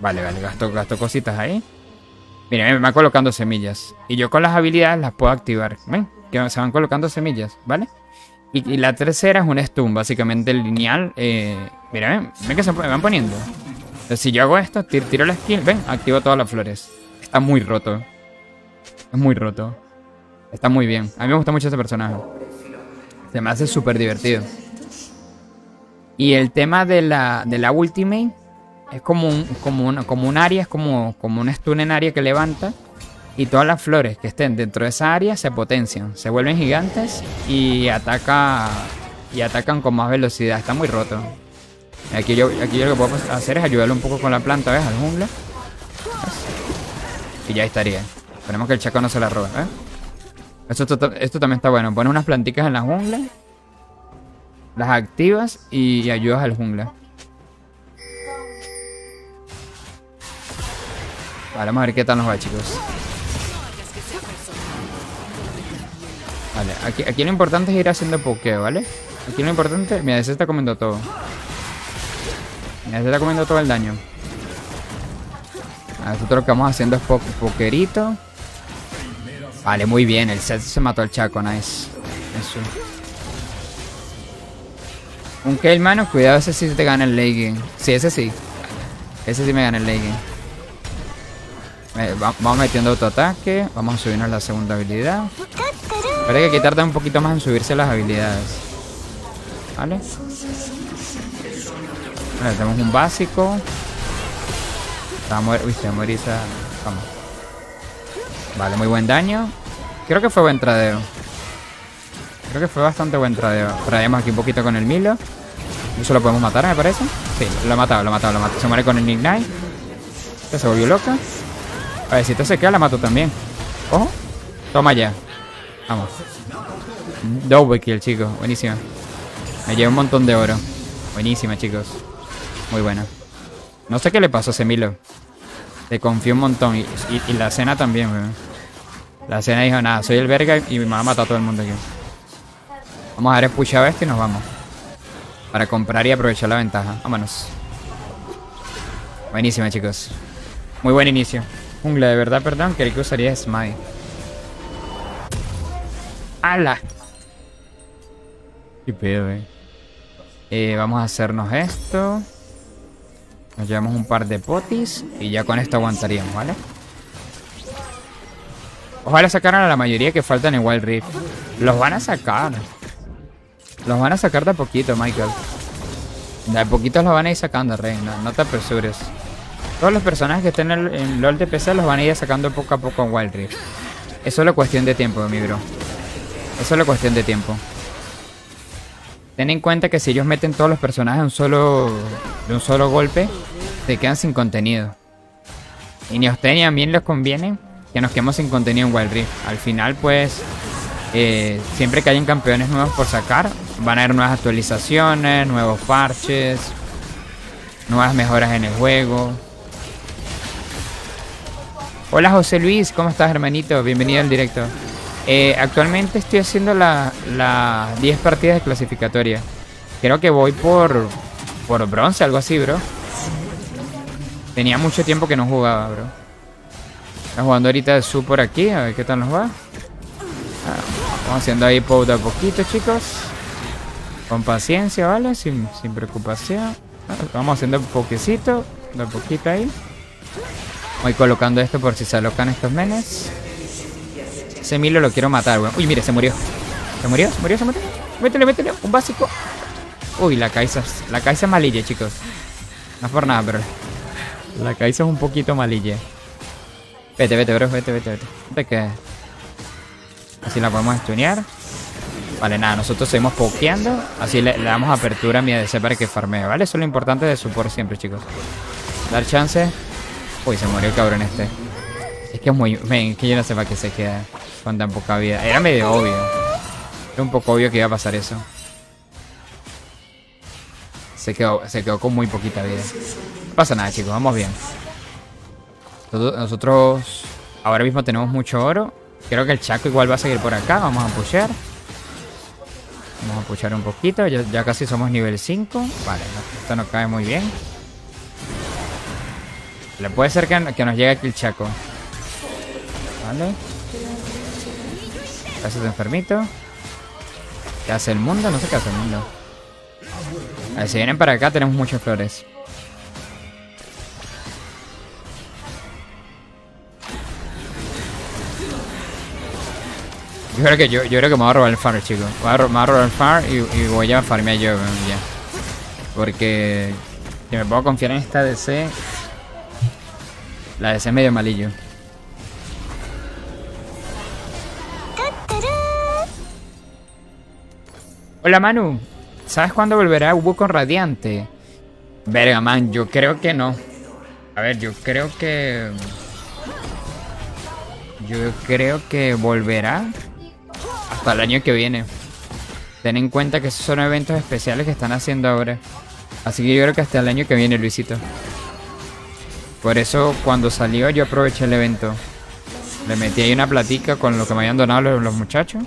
Vale, vale, gasto cositas ahí. Mira, me van colocando semillas. Y yo con las habilidades las puedo activar. ¿Ven? Que se van colocando semillas, ¿vale? Y, la tercera es un stun, básicamente lineal. Eh, mira, ven, ven que se me van poniendo. Entonces, si yo hago esto, tiro, la skill, ven, activo todas las flores. Está muy roto. Es muy roto. Está muy bien. A mí me gusta mucho ese personaje. Se me hace súper divertido. Y el tema de la, de la ultimate es como un, como un, área, es como, como un stun en área que levanta. Y todas las flores que estén dentro de esa área se potencian, se vuelven gigantes y ataca y atacan con más velocidad. Está muy roto. Aquí yo, aquí lo que puedo hacer es ayudarle un poco con la planta, ¿ves? Al jungla. Y ya estaría. Esperemos que el chaco no se la robe, ¿eh? Esto, esto, esto también está bueno. Pones unas plantitas en la jungla. Las activas y ayudas al jungla. Vale, vamos a ver qué tal nos va, chicos. Vale, aquí, lo importante es ir haciendo pokeo, ¿vale? Aquí lo importante... Mira, se está comiendo todo. Mira, se está comiendo todo el daño. A nosotros lo que vamos haciendo es po pokerito. Vale, muy bien. El set se mató al Chaco, nice. Eso. Un Kale, mano, cuidado, ese sí te gana el late game. Sí, ese sí. Ese sí me gana el late game. Eh, va- vamos metiendo autoataque. Vamos a subirnos la segunda habilidad. Pero hay que tarda un poquito más en subirse las habilidades. ¿Vale? Vale, tenemos un básico. Morir. Uy, se morir esa. Vamos. Vale, muy buen daño. Creo que fue buen tradeo. Creo que fue bastante buen tradeo. Traemos aquí un poquito con el Milo. Eso lo podemos matar, me parece. Sí, lo he matado, lo he matado, lo he matado. Se muere con el Ignite. Esta se volvió loca. A ver, si esta se queda, la mato también. Ojo. Toma ya. Vamos. Double kill, chicos. Buenísima. Me lleva un montón de oro. Buenísima, chicos. Muy buena. No sé qué le pasó a ese Milo. Te confió un montón. Y, la cena también, weón. La cena dijo, nada, soy el verga y me va a matar a todo el mundo aquí. Vamos a dar push a este y nos vamos. Para comprar y aprovechar la ventaja. Vámonos. Buenísima, chicos. Muy buen inicio. Jungla, de verdad, perdón. Creí que usaría Smite. ¡Hala! Qué pedo, eh. Eh, Vamos a hacernos esto. Nos llevamos un par de potis. Y ya con esto aguantaríamos, ¿vale? Ojalá sacaran a la mayoría que faltan en Wild Rift. Los van a sacar. Los van a sacar de a poquito, Michael. De a poquito los van a ir sacando, Rey. No, no te apresures. Todos los personajes que estén en, en LOL de PC los van a ir sacando poco a poco en Wild Rift. Es solo cuestión de tiempo, mi bro. Es solo cuestión de tiempo. Ten en cuenta que si ellos meten todos los personajes de un solo, un solo golpe, se quedan sin contenido. Y ni a ustedes ni a mí les conviene que nos quedemos sin contenido en Wild Rift. Al final, pues, eh, siempre que hayan campeones nuevos por sacar, van a haber nuevas actualizaciones, nuevos parches, nuevas mejoras en el juego. Hola José Luis, ¿cómo estás hermanito? Bienvenido al directo. Eh, actualmente estoy haciendo las la 10 partidas de clasificatoria. Creo que voy por, por bronce, algo así, bro. Tenía mucho tiempo que no jugaba, bro. Está jugando ahorita de su por aquí, a ver qué tal nos va. Ah, vamos haciendo ahí poco a poquito, chicos. Con paciencia, ¿vale? Sin, sin preocupación. Ah, Vamos haciendo un poquecito, de poquito ahí. Voy colocando esto por si se alocan estos menes. Ese Milo lo quiero matar, weón. Uy, mire, se murió. ¿Se murió? ¿Se murió? ¿Se murió? Métele, métele. Un básico. Uy, la Kaisa. La Kaisa es malilla, chicos. No es por nada, pero... La Kaisa es un poquito malilla. Vete, vete, bro. Vete, vete, vete. Vete que... Así la podemos estunear. Vale, nada, nosotros seguimos pokeando. Así le, le damos apertura a mi ADC para que farmee, ¿vale? Eso es lo importante de support siempre, chicos. Dar chance. Uy, se murió el cabrón este. Es que es muy... Ven, que yo no sé para qué se queda con tan poca vida. Era medio obvio. Era un poco obvio que iba a pasar eso. Se quedó, se quedó con muy poquita vida. No pasa nada, chicos. Vamos bien. Nosotros ahora mismo tenemos mucho oro. Creo que el Chaco igual va a seguir por acá. Vamos a pushear. Vamos a pushar un poquito. Ya, ya casi somos nivel 5. Vale, no- esto nos cae muy bien. Le puede ser que, que nos llegue aquí el Chaco. Vale. Gracias, enfermito. ¿Qué hace el mundo? No sé qué hace el mundo. A ver, si vienen para acá tenemos muchas flores. Yo creo que yo, yo creo que me voy a robar el farm, chicos. Me voy a, robar el farm y, y voy a farmear yo, ya. Porque si me puedo confiar en esta DC. La DC es medio malillo. Hola Manu, ¿sabes cuándo volverá con Radiante? Verga, man, yo creo que no. A ver, yo creo que. Yo creo que volverá hasta el año que viene. Ten en cuenta que esos son eventos especiales que están haciendo ahora. Así que yo creo que hasta el año que viene, Luisito. Por eso, cuando salió, yo aproveché el evento. Le metí ahí una platica con lo que me habían donado los, muchachos.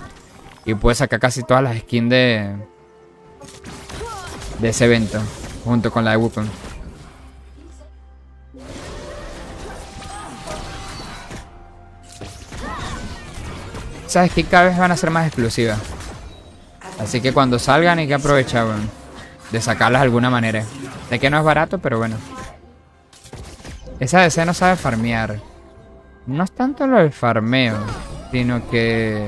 Y pude sacar casi todas las skins de. de ese evento. Junto con la de Wukong. Sabes que cada vez van a ser más exclusivas. Así que cuando salgan hay que aprovechar, weón, De sacarlas de alguna manera. Sé que no es barato, pero bueno. Esa DC no sabe farmear. No es tanto lo del farmeo, sino que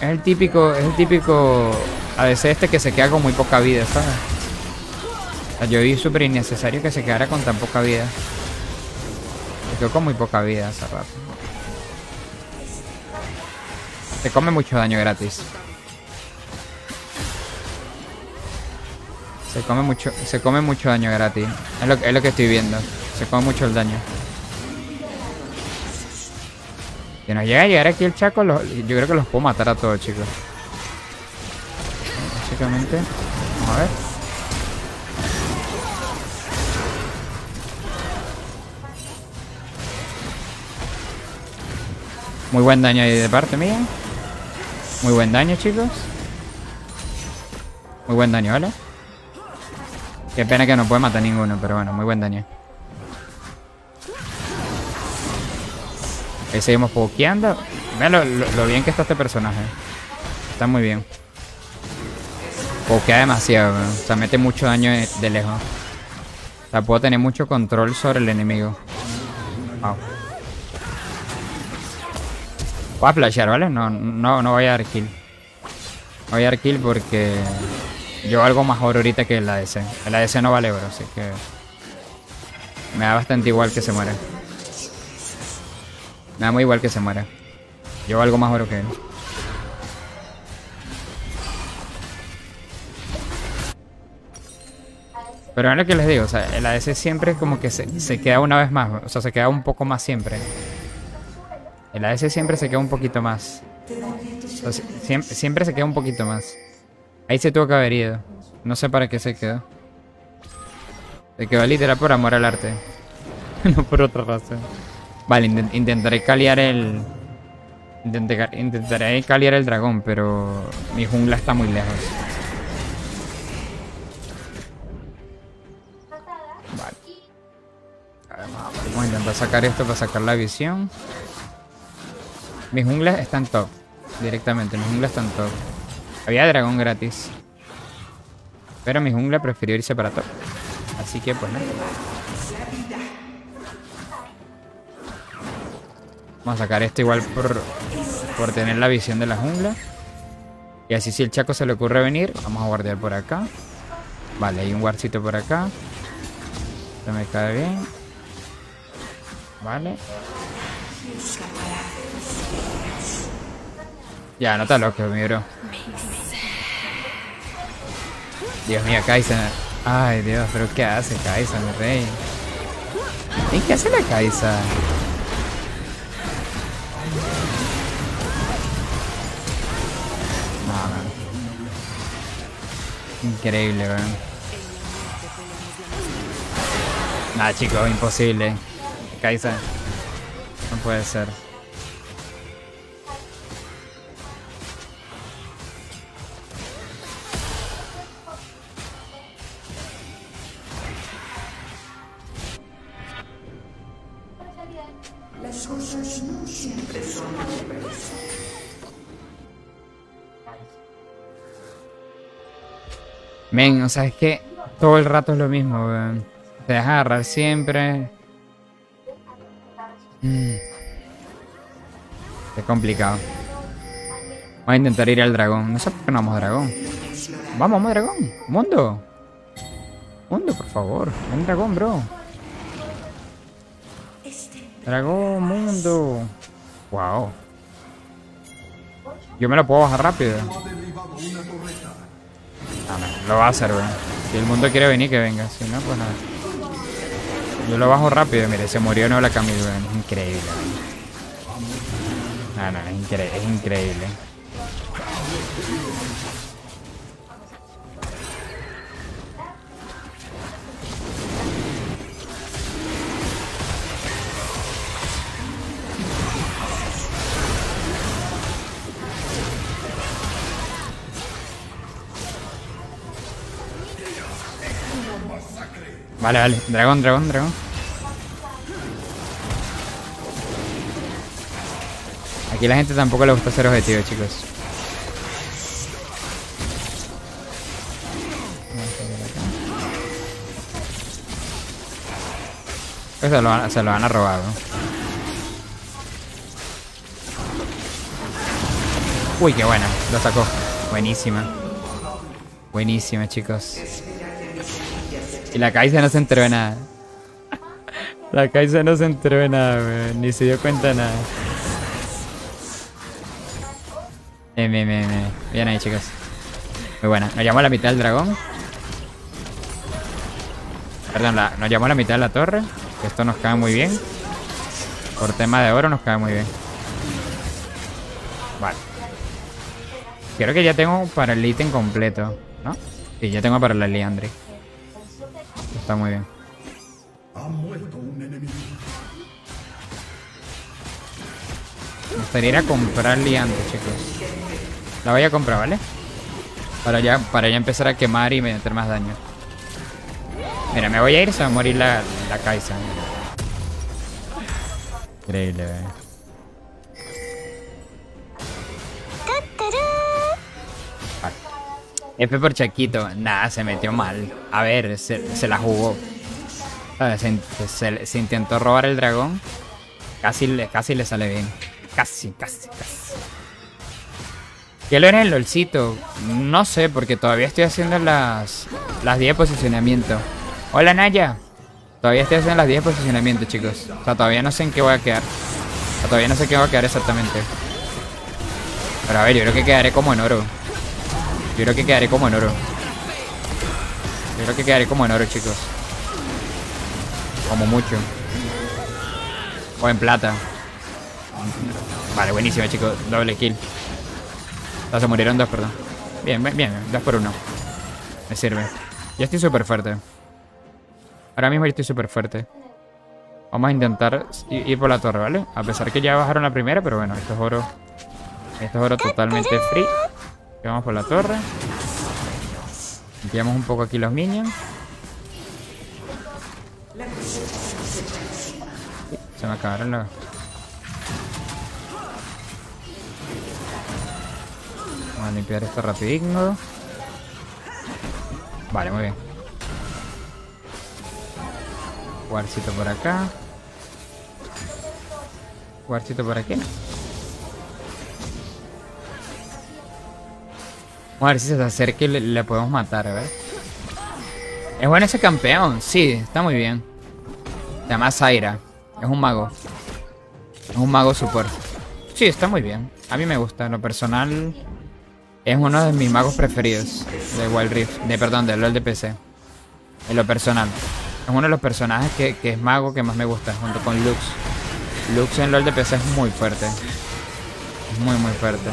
es el típico, es el típico ADC este que se queda con muy poca vida, ¿sabes? Yo vi súper innecesario que se quedara con tan poca vida. Se quedó con muy poca vida hace rato. Se come mucho daño gratis. Se come mucho, se come mucho daño gratis. Es lo, es lo que estoy viendo. Se come mucho el daño. Si nos llega a llegar aquí el Chaco, yo creo que los puedo matar a todos, chicos. Básicamente. Vamos a ver. Muy buen daño ahí de parte mía. Muy buen daño, chicos. Muy buen daño, ¿vale? Qué pena que no puede matar ninguno, pero bueno, muy buen daño. Ahí seguimos pokeando. Vean lo, lo- bien que está este personaje. Está muy bien. Pokea demasiado, weón. o sea, mete mucho daño de, de lejos. O sea, puedo tener mucho control sobre el enemigo. Wow. Voy a flashear, ¿vale? No, no, no voy a dar kill. No voy a dar kill porque yo algo más oro ahorita que el ADC. El ADC no vale oro, así que me da bastante igual que se muera. Me da muy igual que se muera. Yo algo más oro que él. Pero es lo que les digo, o sea, el ADC siempre como que se, se queda una vez más, o sea, se queda un poco más siempre. El ADC siempre se queda un poquito más. Siempre, siempre se queda un poquito más. Ahí se tuvo que haber ido. No sé para qué se quedó. Se quedó literal por amor al arte. no por otra razón. Vale, inten- intentaré caliar el... Intentaré, caliar el dragón, pero mi jungla está muy lejos. Vale. Vamos a intentar sacar esto para sacar la visión. Mis junglas están top. Directamente, mis junglas están top. Había dragón gratis. Pero mi jungla prefirió irse para top. Así que pues nada. Vamos a sacar esto igual por, por tener la visión de la jungla. Y así si el Chaco se le ocurre venir, vamos a guardiar por acá. Vale, hay un guardcito por acá. Se me cae bien. Vale. Ya, no está loco, mi bro. Dios mío, Kaiser. Ay, Dios, pero ¿qué hace Kaiser, mi rey? ¿Y qué hace la Kaiser? Increíble, weón. Nada, chicos, imposible. Kaiser. No puede ser. Men, o sea, es que todo el rato es lo mismo, weón. Te dejas agarrar siempre. Mm. Es complicado. Vamos a intentar ir al dragón. No sé por qué no vamos dragón. Vamos, vamos dragón. Mundo. Mundo, por favor. Un dragón, bro. Dragón, mundo. Wow. Yo me lo puedo bajar rápido. Lo va a hacer, weón. Si el mundo quiere venir, que venga. Si no, pues nada. Yo lo bajo rápido. Mire, se murió no la Camille, weón. Es increíble, weón. No, es increíble. Vale, vale. Dragón, dragón, dragón. Aquí la gente tampoco le gusta hacer objetivos, chicos. Se lo, van- se lo robar, ¿no? Uy, qué buena. Lo sacó. Buenísima. Buenísima, chicos. Y la Kaisa no se enteró de nada. La Kaisa no se enteró de nada, weón. Ni se dio cuenta de nada. Bien, bien, bien, bien. Bien ahí, chicos. Muy buena. Nos llamó a la mitad del dragón. Perdón, la- nos llamó a la mitad de la torre. Que esto nos cae muy bien. Por tema de oro nos cae muy bien. Vale. Creo que ya tengo para el ítem completo, ¿no? Sí, ya tengo para la Liandry. Está muy bien. Me gustaría ir a comprar liante, chicos. La voy a comprar, ¿vale? Para ya, para ya empezar a quemar y meter más daño. Mira, me voy a ir, se va a morir la, la Kaisa. Increíble, eh. F por Chaquito. Nada, se metió mal. A ver, se, se la jugó. Se, intentó robar el dragón. Casi le, casi le sale bien. Casi, casi, casi. ¿Qué lo era el LOLcito? No sé, porque todavía estoy haciendo las, las 10 de. Hola Naya. Todavía estoy haciendo las 10 de chicos. O sea, todavía no sé en qué voy a quedar. O sea, todavía no sé qué voy a quedar exactamente. Pero a ver, yo creo que quedaré como en oro. Yo creo que quedaré como en oro. Yo creo que quedaré como en oro, chicos. Como mucho. O en plata. Vale, buenísimo, chicos. Doble kill. O sea, se murieron dos, perdón. Bien, bien, bien. Dos por uno. Me sirve. Ya estoy súper fuerte. Ahora mismo yo estoy súper fuerte. Vamos a intentar ir por la torre, ¿vale? A pesar que ya bajaron la primera, pero bueno, esto es oro. Esto es oro totalmente free. Vamos por la torre. Limpiamos un poco aquí los minions. Se me acabaron los... Vamos a limpiar esto rapidingo. Vale, muy bien. Guarcito por acá. Guarcito por aquí. Vamos a ver si se acerca y le, podemos matar, a ver. ¿Es bueno ese campeón? Sí, está muy bien. Se llama Zaira. Es un mago. Es un mago support. Sí, está muy bien. A mí me gusta. En lo personal, es uno de mis magos preferidos de Wild Rift. De, perdón, de LOL de PC. En lo personal. Es uno de los personajes que, que es mago que más me gusta, junto con Lux. Lux en LOL de PC es muy fuerte. Es muy, muy fuerte.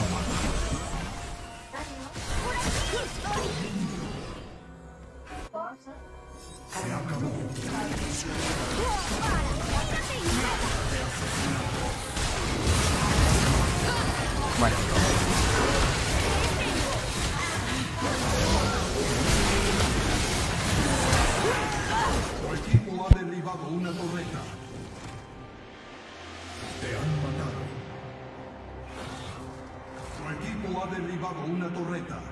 Una torreta. Te han matado. Tu equipo ha derribado una torreta.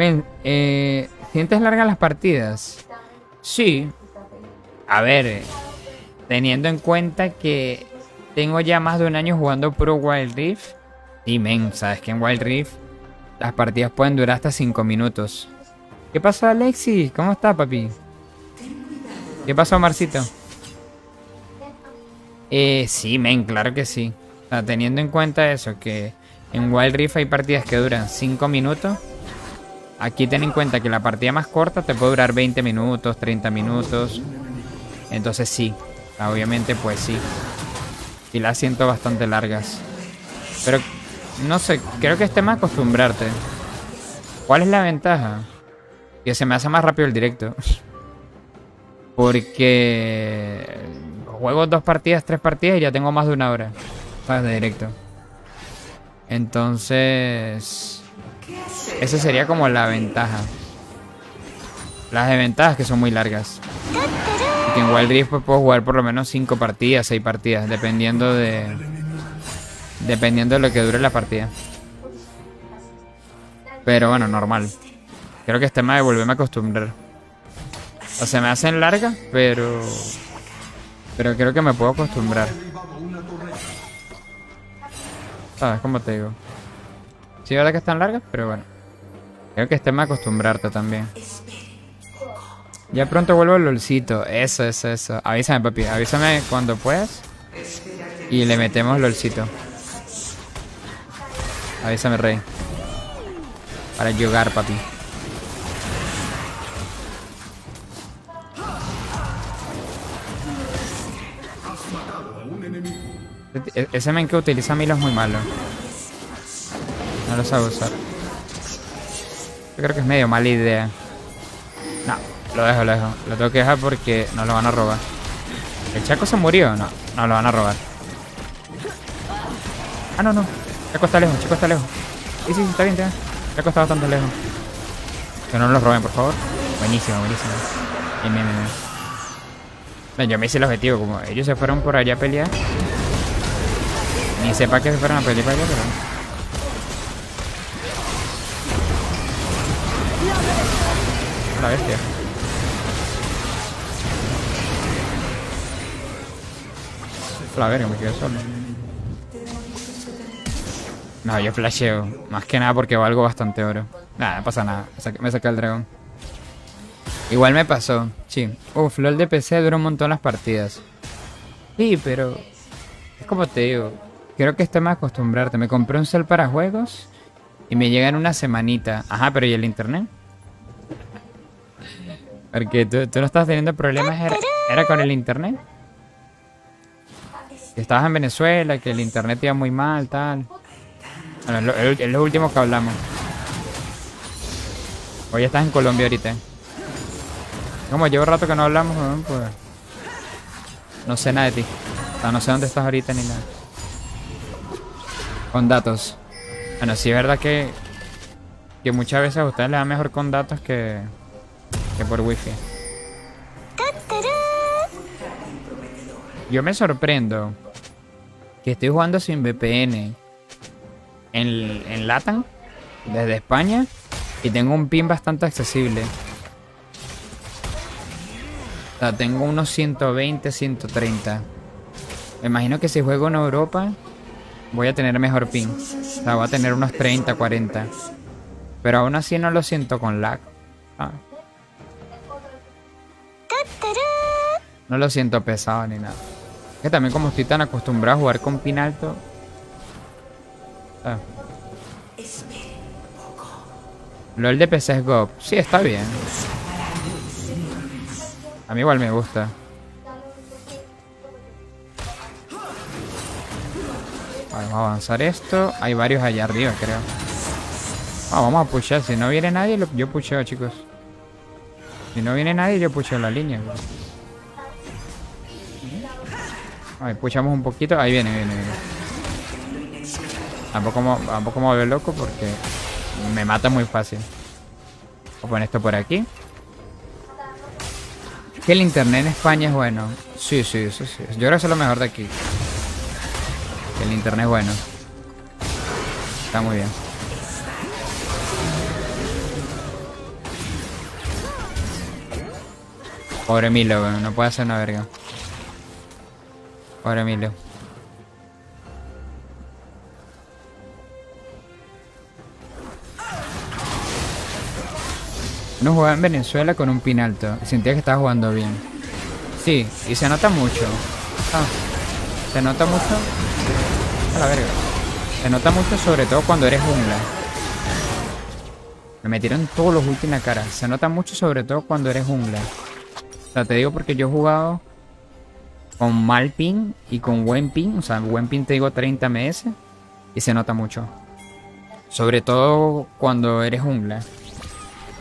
Ven, eh, ¿sientes largas las partidas? Sí. A ver, teniendo en cuenta que tengo ya más de un año jugando puro Wild Rift. Y men, sabes que en Wild Rift las partidas pueden durar hasta 5 minutos. ¿Qué pasó, Alexis? ¿Cómo estás, papi? ¿Qué pasó, Marcito? Eh, sí, men, claro que sí. O sea, teniendo en cuenta eso, que en Wild Rift hay partidas que duran 5 minutos. Aquí ten en cuenta que la partida más corta te puede durar 20 minutos, 30 minutos. Entonces sí, obviamente pues sí. Y las siento bastante largas. Pero no sé, creo que es tema acostumbrarte. ¿Cuál es la ventaja? Que se me hace más rápido el directo. Porque juego dos partidas, tres partidas y ya tengo más de una hora. De directo. Entonces... Esa sería como la ventaja. Las desventajas que son muy largas. Y en Wild Rift pues, puedo jugar por lo menos cinco partidas, seis partidas, dependiendo de... Dependiendo de lo que dure la partida. Pero bueno, normal. Creo que es tema de volverme a acostumbrar. O sea, me hacen largas, pero... Pero creo que me puedo acostumbrar. ¿Sabes cómo te digo? Sí, verdad que están largas, pero bueno. Creo que es tema acostumbrarte también. Ya pronto vuelvo al LOLcito. Eso, eso, eso. Avísame, papi. Avísame cuando puedas. Y le metemos LOLcito. Avísame, rey. Para jugar, papi. E- Ese men que utiliza Milo es muy malo. No lo sabe usar. Creo que es medio mala idea. No, lo dejo, lo. Lo tengo que dejar porque nos lo van a robar. ¿El Chaco se murió? No, no lo van a robar. Ah, no, no. Chaco está lejos, Chaco está lejos. Sí, sí, está bien, está bien. Chaco está bastante lejos. Que no nos lo roben, por favor. Buenísimo, buenísimo. Bien, bien. bien. No, yo me hice el objetivo, como ellos se fueron por allá a pelear. Ni sepa que se fueron a pelear para allá, pero... bestia. La verga, me quedé solo. No, yo flasheo. Más que nada porque valgo bastante oro. Nada, no pasa nada. Me saqué el dragón. Igual me pasó. Sí. Uf, LOL de PC dura un montón las partidas. Sí, pero... Es como te digo. Creo que es tema de acostumbrarte. Me compré un cel para juegos y me llega en una semanita. Ajá, pero ¿y el internet? Porque tú, no estás teniendo problemas. ¿Era, era con el internet? Que estabas en Venezuela, que el internet iba muy mal, tal. Bueno, es lo, último que hablamos. Hoy estás en Colombia ahorita. Como llevo rato que no hablamos, pues. No sé nada de ti. O sea, no sé dónde estás ahorita ni nada. Con datos. Bueno, sí es verdad que. Que muchas veces a ustedes les va mejor con datos que. Que por wifi. Yo me sorprendo. Que estoy jugando sin VPN. En, en Latam. Desde España. Y tengo un pin bastante accesible. O sea, tengo unos 120, 130. Me imagino que si juego en Europa voy a tener mejor ping. O sea, voy a tener unos 30, 40. Pero aún así no lo siento con lag. Ah. No lo siento pesado ni nada. Que también como estoy tan acostumbrado a jugar con pin alto. Ah. LOL de PC es GOP. Sí, está bien. A mí igual me gusta. Vamos a avanzar esto. Hay varios allá arriba, creo. Ah, vamos a pushar. Si no viene nadie, yo pusheo, chicos. Si no viene nadie, yo pusheo la línea. A puchamos un poquito. Ahí viene, viene, viene. Tampoco, me vuelve loco porque me mata muy fácil. Voy a poner esto por aquí. Que el internet en España es bueno. Sí, sí, eso sí. Yo creo que eso es lo mejor de aquí. Que el internet es bueno. Está muy bien. Pobre Milo, no puede hacer una verga. Pobre Milo. No jugaba en Venezuela con un pin alto. Sentía que estaba jugando bien. Sí, y se nota mucho. Ah, se nota mucho. A la verga. Se nota mucho sobre todo cuando eres jungla. Me metieron todos los ulti en la cara. Se nota mucho sobre todo cuando eres jungla. O sea, te digo porque yo he jugado con mal ping y con buen ping. O sea, buen ping te digo 30 ms. Y se nota mucho. Sobre todo cuando eres jungla.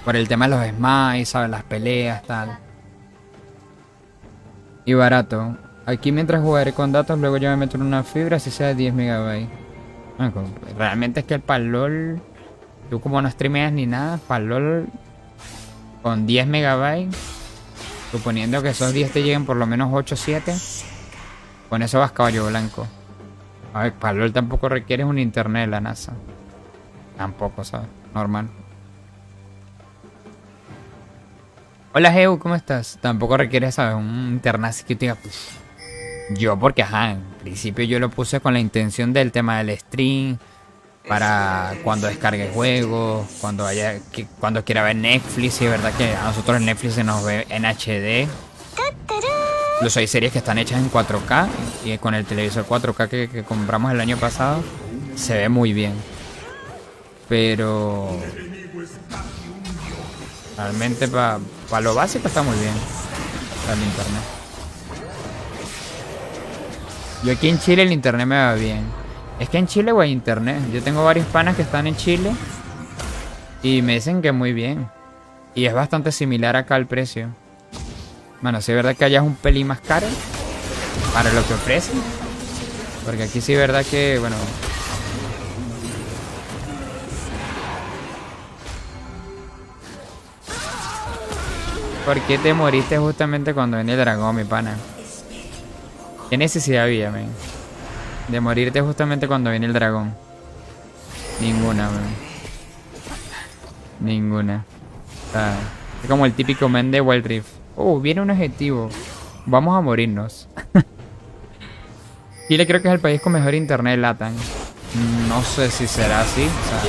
Por el tema de los ¿sabes? Las peleas, tal. Y barato. Aquí mientras jugaré con datos, luego yo me meto en una fibra, así sea de 10 megabytes. Realmente es que el palol, tú como no streameas ni nada, palol con 10 megabytes, suponiendo que esos 10 te lleguen por lo menos 8 o 7, con eso vas caballo blanco. A ver, palol tampoco requieres un internet de la NASA. Tampoco, ¿sabes? Normal. Hola Geu, ¿cómo estás? Tampoco requieres, ¿sabes? Un internet así que te diga. Yo porque, ajá, en principio yo lo puse con la intención del tema del stream, para cuando descargue juegos, cuando que- cuando quiera ver Netflix, y es verdad que a nosotros Netflix se nos ve en HD. Incluso hay series que están hechas en 4K y con el televisor 4K que, que compramos el año pasado se ve muy bien. Pero realmente para lo básico está muy bien. Para el internet. Yo aquí en Chile el internet me va bien. Es que en Chile, güey, internet. Yo tengo varios panas que están en Chile y me dicen que muy bien. Y es bastante similar acá al precio. Bueno, sí es verdad que allá es un pelín más caro para lo que ofrecen. Porque aquí sí es verdad que, bueno... ¿Por qué te moriste justamente cuando venía el dragón, mi pana? ¿Qué necesidad había, men? De morirte justamente cuando viene el dragón. Ninguna, men. Ninguna. Sea, es como el típico men de Wild Rift. Oh, viene un objetivo. Vamos a morirnos. Chile creo que es el país con mejor internet de LATAM. No sé si será así. O sea,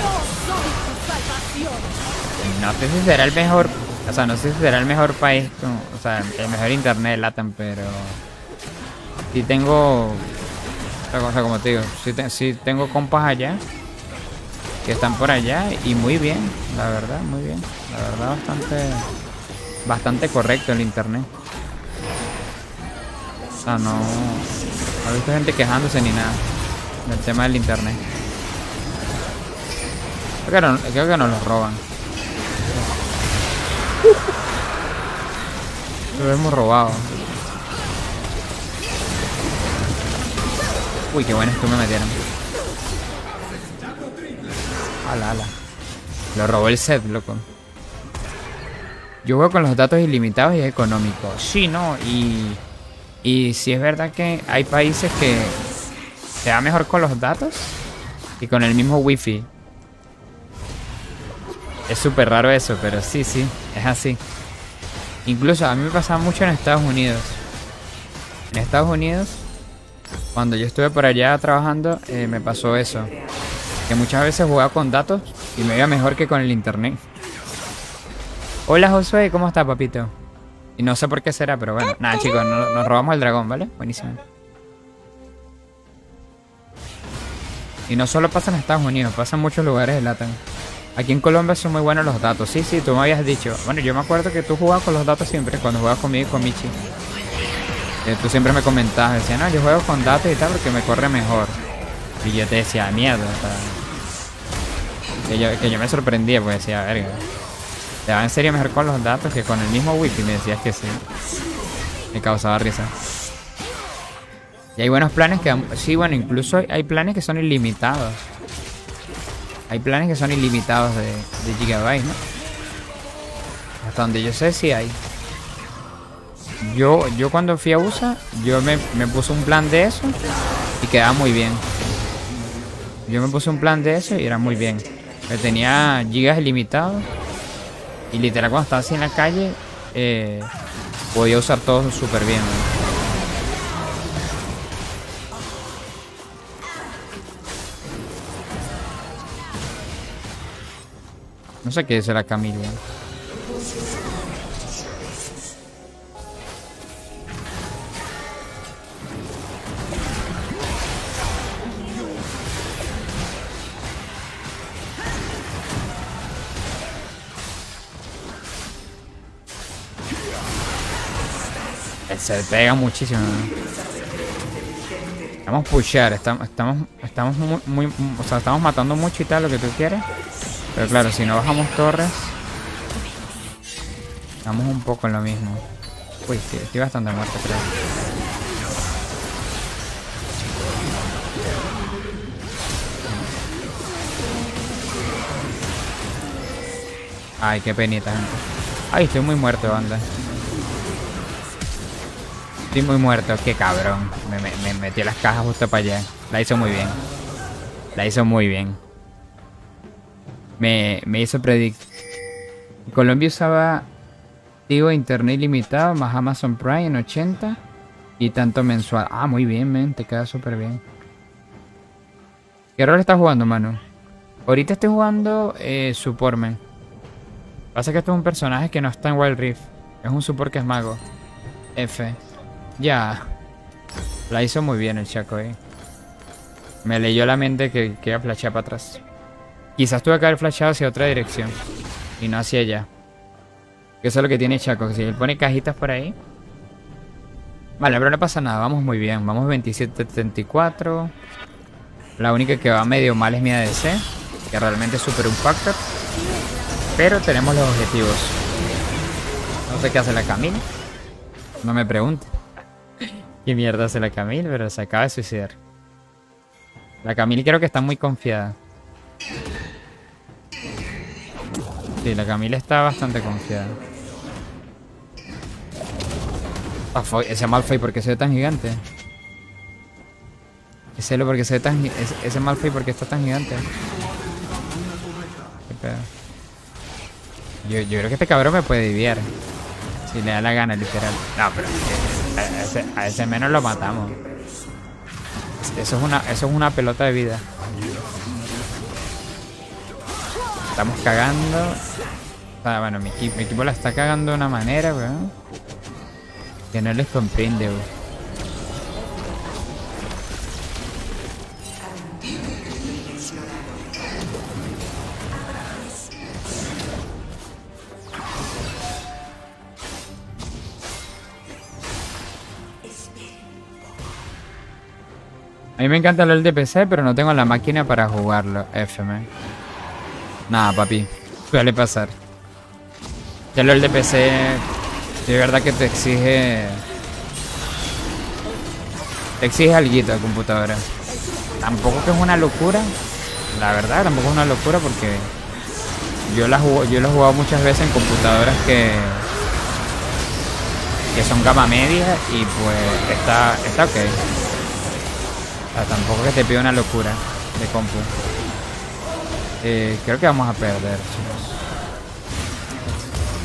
no sé si será el mejor. O sea, no sé si será el mejor país con. O sea, el mejor internet de LATAM, pero. Sí tengo. O sea, como te digo, te- sí tengo compas allá. Que están por allá y muy bien, la verdad, muy bien. La verdad, bastante. Bastante correcto el internet. O sea, no. No he visto gente quejándose ni nada del tema del internet. Creo que, no- creo que nos lo roban. Lo hemos robado. Uy, qué buenas tú me metieron. Ala, ala. Lo robó el set, loco. Yo juego con los datos ilimitados y es económico. Sí, no, y. Y si es verdad que hay países que te va mejor con los datos y con el mismo wifi. Es súper raro eso, pero sí, sí, es así. Incluso a mí me pasaba mucho en Estados Unidos. En Estados Unidos, cuando yo estuve por allá trabajando, eh, me pasó eso. Que muchas veces jugaba con datos y me iba mejor que con el internet. Hola Josué, ¿cómo está papito? Y no sé por qué será, pero bueno. Nada chicos, no- nos robamos el dragón, ¿vale? Buenísimo. Y no solo pasa en Estados Unidos, pasa en muchos lugares de LATAM. Aquí en Colombia son muy buenos los datos. Sí, sí, tú me habías dicho. Bueno, yo me acuerdo que tú jugabas con los datos siempre, cuando jugabas conmigo y con Michi. Eh, tú siempre me comentabas, decías, no, yo juego con datos y tal porque me corre mejor. Y yo te decía, mierda, o sea, que yo, que yo me sorprendía, pues decía, verga. Te va en serio mejor con los datos que con el mismo wiki. Me decías que sí. Me causaba risa. Y hay buenos planes que... Sí, bueno, incluso hay planes que son ilimitados. Hay planes que son ilimitados de, de gigabytes, ¿no? Hasta donde yo sé, sí hay. Yo, yo cuando fui a USA, yo me, me puse un plan de eso y quedaba muy bien. Yo me puse un plan de eso y era muy bien. Que tenía gigas ilimitados y literal cuando estaba así en la calle, eh, podía usar todo súper bien. weón. No sé qué dice la Se pega muchísimo. Vamos a pushear, estamos, estamos, estamos muy, o sea, estamos matando mucho y tal, lo que tú quieres. Pero claro, si no bajamos torres, estamos un poco en lo mismo. Uy, estoy bastante muerto, creo. Ay, qué penita. gente. Ay, estoy muy muerto, banda. Estoy muy muerto, qué cabrón. Me, me, me metió las cajas justo para allá. La hizo muy bien. La hizo muy bien. Me, hizo predict. Colombia usaba digo internet ilimitado más Amazon Prime en 80 y tanto mensual. Ah, muy bien, men, te queda súper bien. ¿Qué rol estás jugando, mano? Ahorita estoy jugando eh, support. Pasa que este es un personaje que no está en Wild Rift. Es un support que es mago. F. Ya. La hizo muy bien el Chaco, eh. Me leyó la mente que, que iba flashear para atrás. Quizás tuve que haber flasheado hacia otra dirección. Y no hacia allá. Eso es lo que tiene Chaco. Si él pone cajitas por ahí. Vale, pero no pasa nada. Vamos muy bien. Vamos 27-74. La única que va medio mal es mi ADC. Que realmente es super un factor. Pero tenemos los objetivos. No sé qué hace la Camille. No me pregunte. ¿Qué mierda hace la Camille? Pero se acaba de suicidar. La Camille creo que está muy confiada. Sí, la Camila está bastante confiada. Ah, ese Malfoy, ¿por qué se ve tan gigante? Ese lo porque se ve tan... Ese, ese Malfoy, ¿por qué está tan gigante? Qué pedo. Yo, creo que este cabrón me puede diviar. Si le da la gana, literal. No, pero a ese, menos lo matamos. Eso es una, eso es una pelota de vida. Estamos cagando. Bueno, mi, equi- mi equipo la está cagando de una manera, weón. Que no les comprende, weón. A mí me encanta el de pero no tengo la máquina para jugarlo. FM. Nada, papi. Suele pasar. Ya el de PC, de verdad que te exige. Te exige algo de computadora. Tampoco que es una locura. La verdad, tampoco es una locura porque yo la jugo- yo lo he jugado muchas veces en computadoras que que son gama media y pues está está ok. Tampoco que te pida una locura de compu. Eh, creo que vamos a perder, chicos.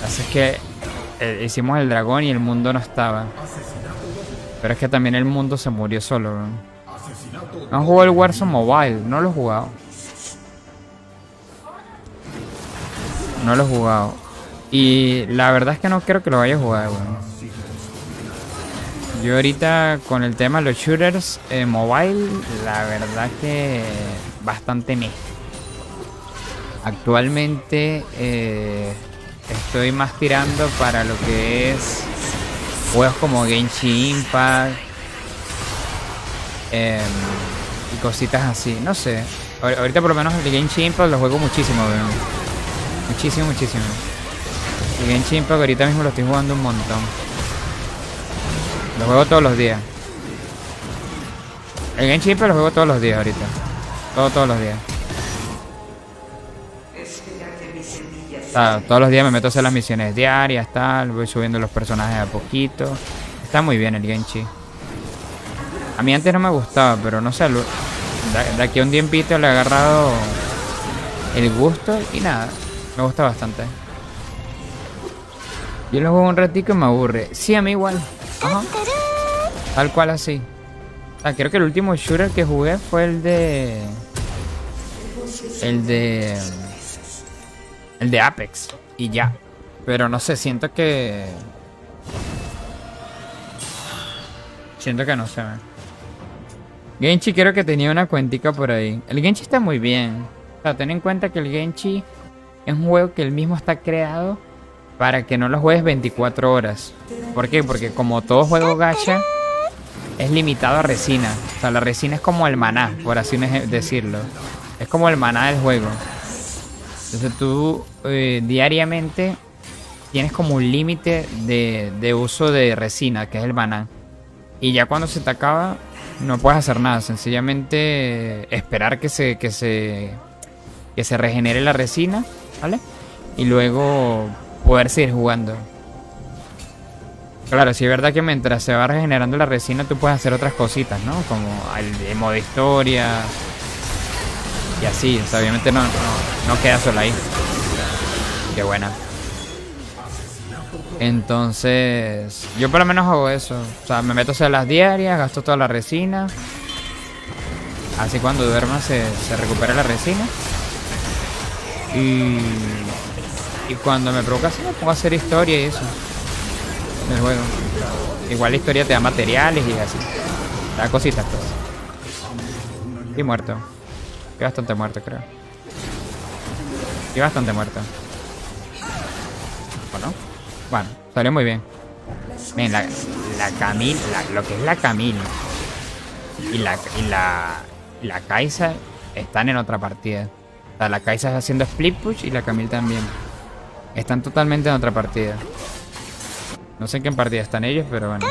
Así es que eh, hicimos el dragón y el mundo no estaba. Pero es que también el mundo se murió solo. ¿no? ¿No jugado el Warzone Mobile? No lo he jugado. No lo he jugado. Y la verdad es que no creo que lo vaya a jugar, weón. Yo ahorita con el tema de los shooters eh, mobile, la verdad que bastante me. Actualmente eh, estoy más tirando para lo que es juegos como Genshin Impact em, y cositas así. No sé. Ahor- Ahorita por lo menos el Genshin Impact lo juego muchísimo, weón. Muchísimo, muchísimo. El Genshin Impact ahorita mismo lo estoy jugando un montón. Lo juego todos los días. El Genshin Impact lo juego todos los días ahorita. Todo, todos los días. O sea, todos los días me meto a hacer las misiones diarias, tal. Voy subiendo los personajes a poquito. Está muy bien el Genshin. A mí antes no me gustaba, pero no sé. De, aquí a un tiempito le he agarrado el gusto y nada. Me gusta bastante. Yo lo juego un ratico y me aburre. Sí, a mí igual. Tal cual así. Creo que el último shooter que jugué fue el de... El de... El de Apex. Y ya. Pero no sé, siento que... Siento que no sé. man. Genchi creo que tenía una cuentica por ahí. El Genchi está muy bien. O sea, ten en cuenta que el Genchi es un juego que él mismo está creado para que no lo juegues 24 horas. ¿Por qué? Porque como todo juego gacha, es limitado a resina. O sea, la resina es como el maná, por así decirlo. Es como el maná del juego. Entonces tú eh, diariamente tienes como un límite de, de uso de resina, que es el maná. Y ya cuando se te acaba, no puedes hacer nada. Sencillamente eh, esperar que se, que se, que se regenere la resina, ¿vale? Y luego poder seguir jugando. Claro, sí es verdad que mientras se va regenerando la resina, tú puedes hacer otras cositas, ¿no? Como el, modo historia. Y así, o sea, obviamente no, no, no queda solo ahí. Qué buena. Entonces, yo por lo menos hago eso. O sea, me meto a hacer las diarias, gasto toda la resina. Así cuando duerma se, se recupera la resina. Y, y cuando me provoca así, me pongo a hacer historia y eso. Del juego. Igual la historia te da materiales y así. Da cositas, pues. Y muerto. Y bastante muerto, creo. Y bastante muerto. ¿O no? Bueno, salió muy bien. Miren, la, la lo que es la Camille y la, y la, y la Kaisa están en otra partida. O sea, la Kaisa está haciendo split push y la Camille también. Están totalmente en otra partida. No sé en qué partida están ellos, pero bueno.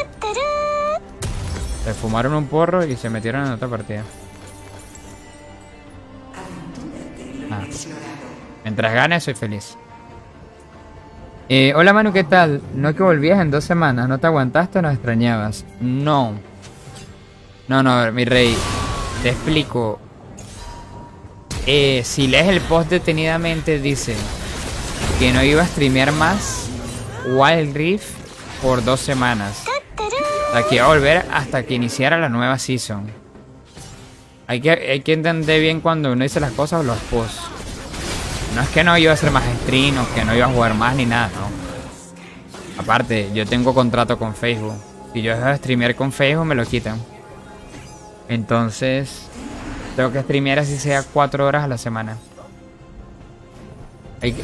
Se fumaron un porro y se metieron en otra partida. Ah. Mientras gane, soy feliz. Eh, hola Manu, ¿qué tal? No que volvías en dos semanas, ¿no te aguantaste o nos extrañabas? No. No, no, a ver, mi rey. Te explico. Eh, si lees el post detenidamente, dice que no iba a streamear más Wild Rift por dos semanas. O sea, que iba a volver hasta que iniciara la nueva season. Hay que, hay que entender bien cuando uno dice las cosas o los posts. No es que no iba a hacer más stream o que no iba a jugar más ni nada, no. Aparte, yo tengo contrato con Facebook. Si yo dejo de streamear con Facebook, me lo quitan. Entonces, tengo que streamear así sea cuatro horas a la semana.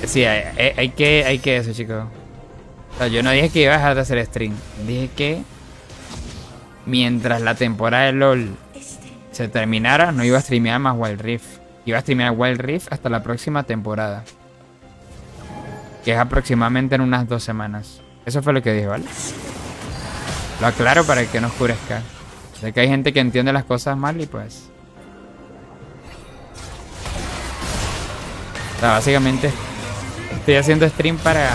Sí, hay, que, hay que eso, chicos. O sea, yo no dije que iba a dejar de hacer stream. Dije que mientras la temporada de LOL se terminara, no iba a streamear más Wild Rift. Iba a streamear Wild Rift hasta la próxima temporada. Que es aproximadamente en unas dos semanas. Eso fue lo que dije, ¿vale? Lo aclaro para que no oscurezca. Sé que hay gente que entiende las cosas mal y pues... O sea, básicamente estoy haciendo stream para,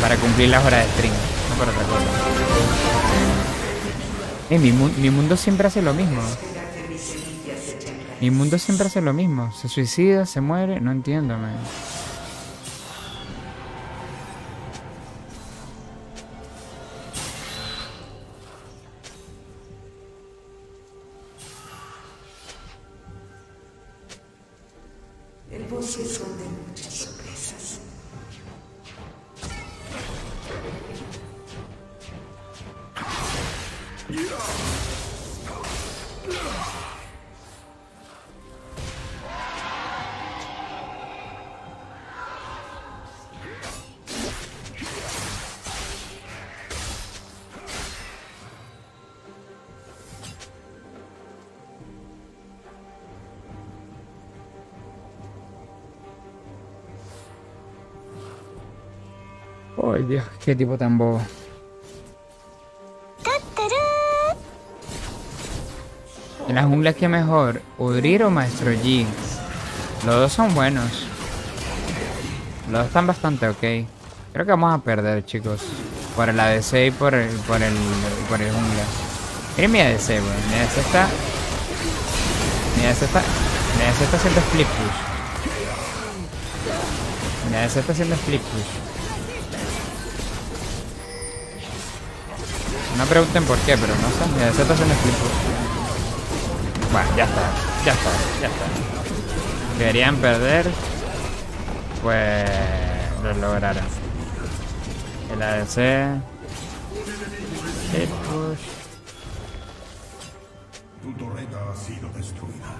para cumplir las horas de stream, no para otra cosa. Eh, mi, mu- mi mundo siempre hace lo mismo. Mi mundo siempre hace lo mismo. Se suicida, se muere, no entiendo, man. Qué tipo tan bobo. En la jungla, ¿qué mejor? ¿Udrir o Maestro Yi? Los dos son buenos. Los dos están bastante ok. Creo que vamos a perder, chicos. Por el ADC y por el, por el, por el jungla. Miren mi ADC, weón. Mi ADC está... Mi ADC está... Mi ADC está haciendo split push. Mi ADC está haciendo split push. No pregunten por qué, pero no sé. Mira, se está haciendo split push. Bueno, ya está. Ya está. Ya está. Querían perder. Pues lo lograron. El ADC. Push. Tu torreta ha sido destruida.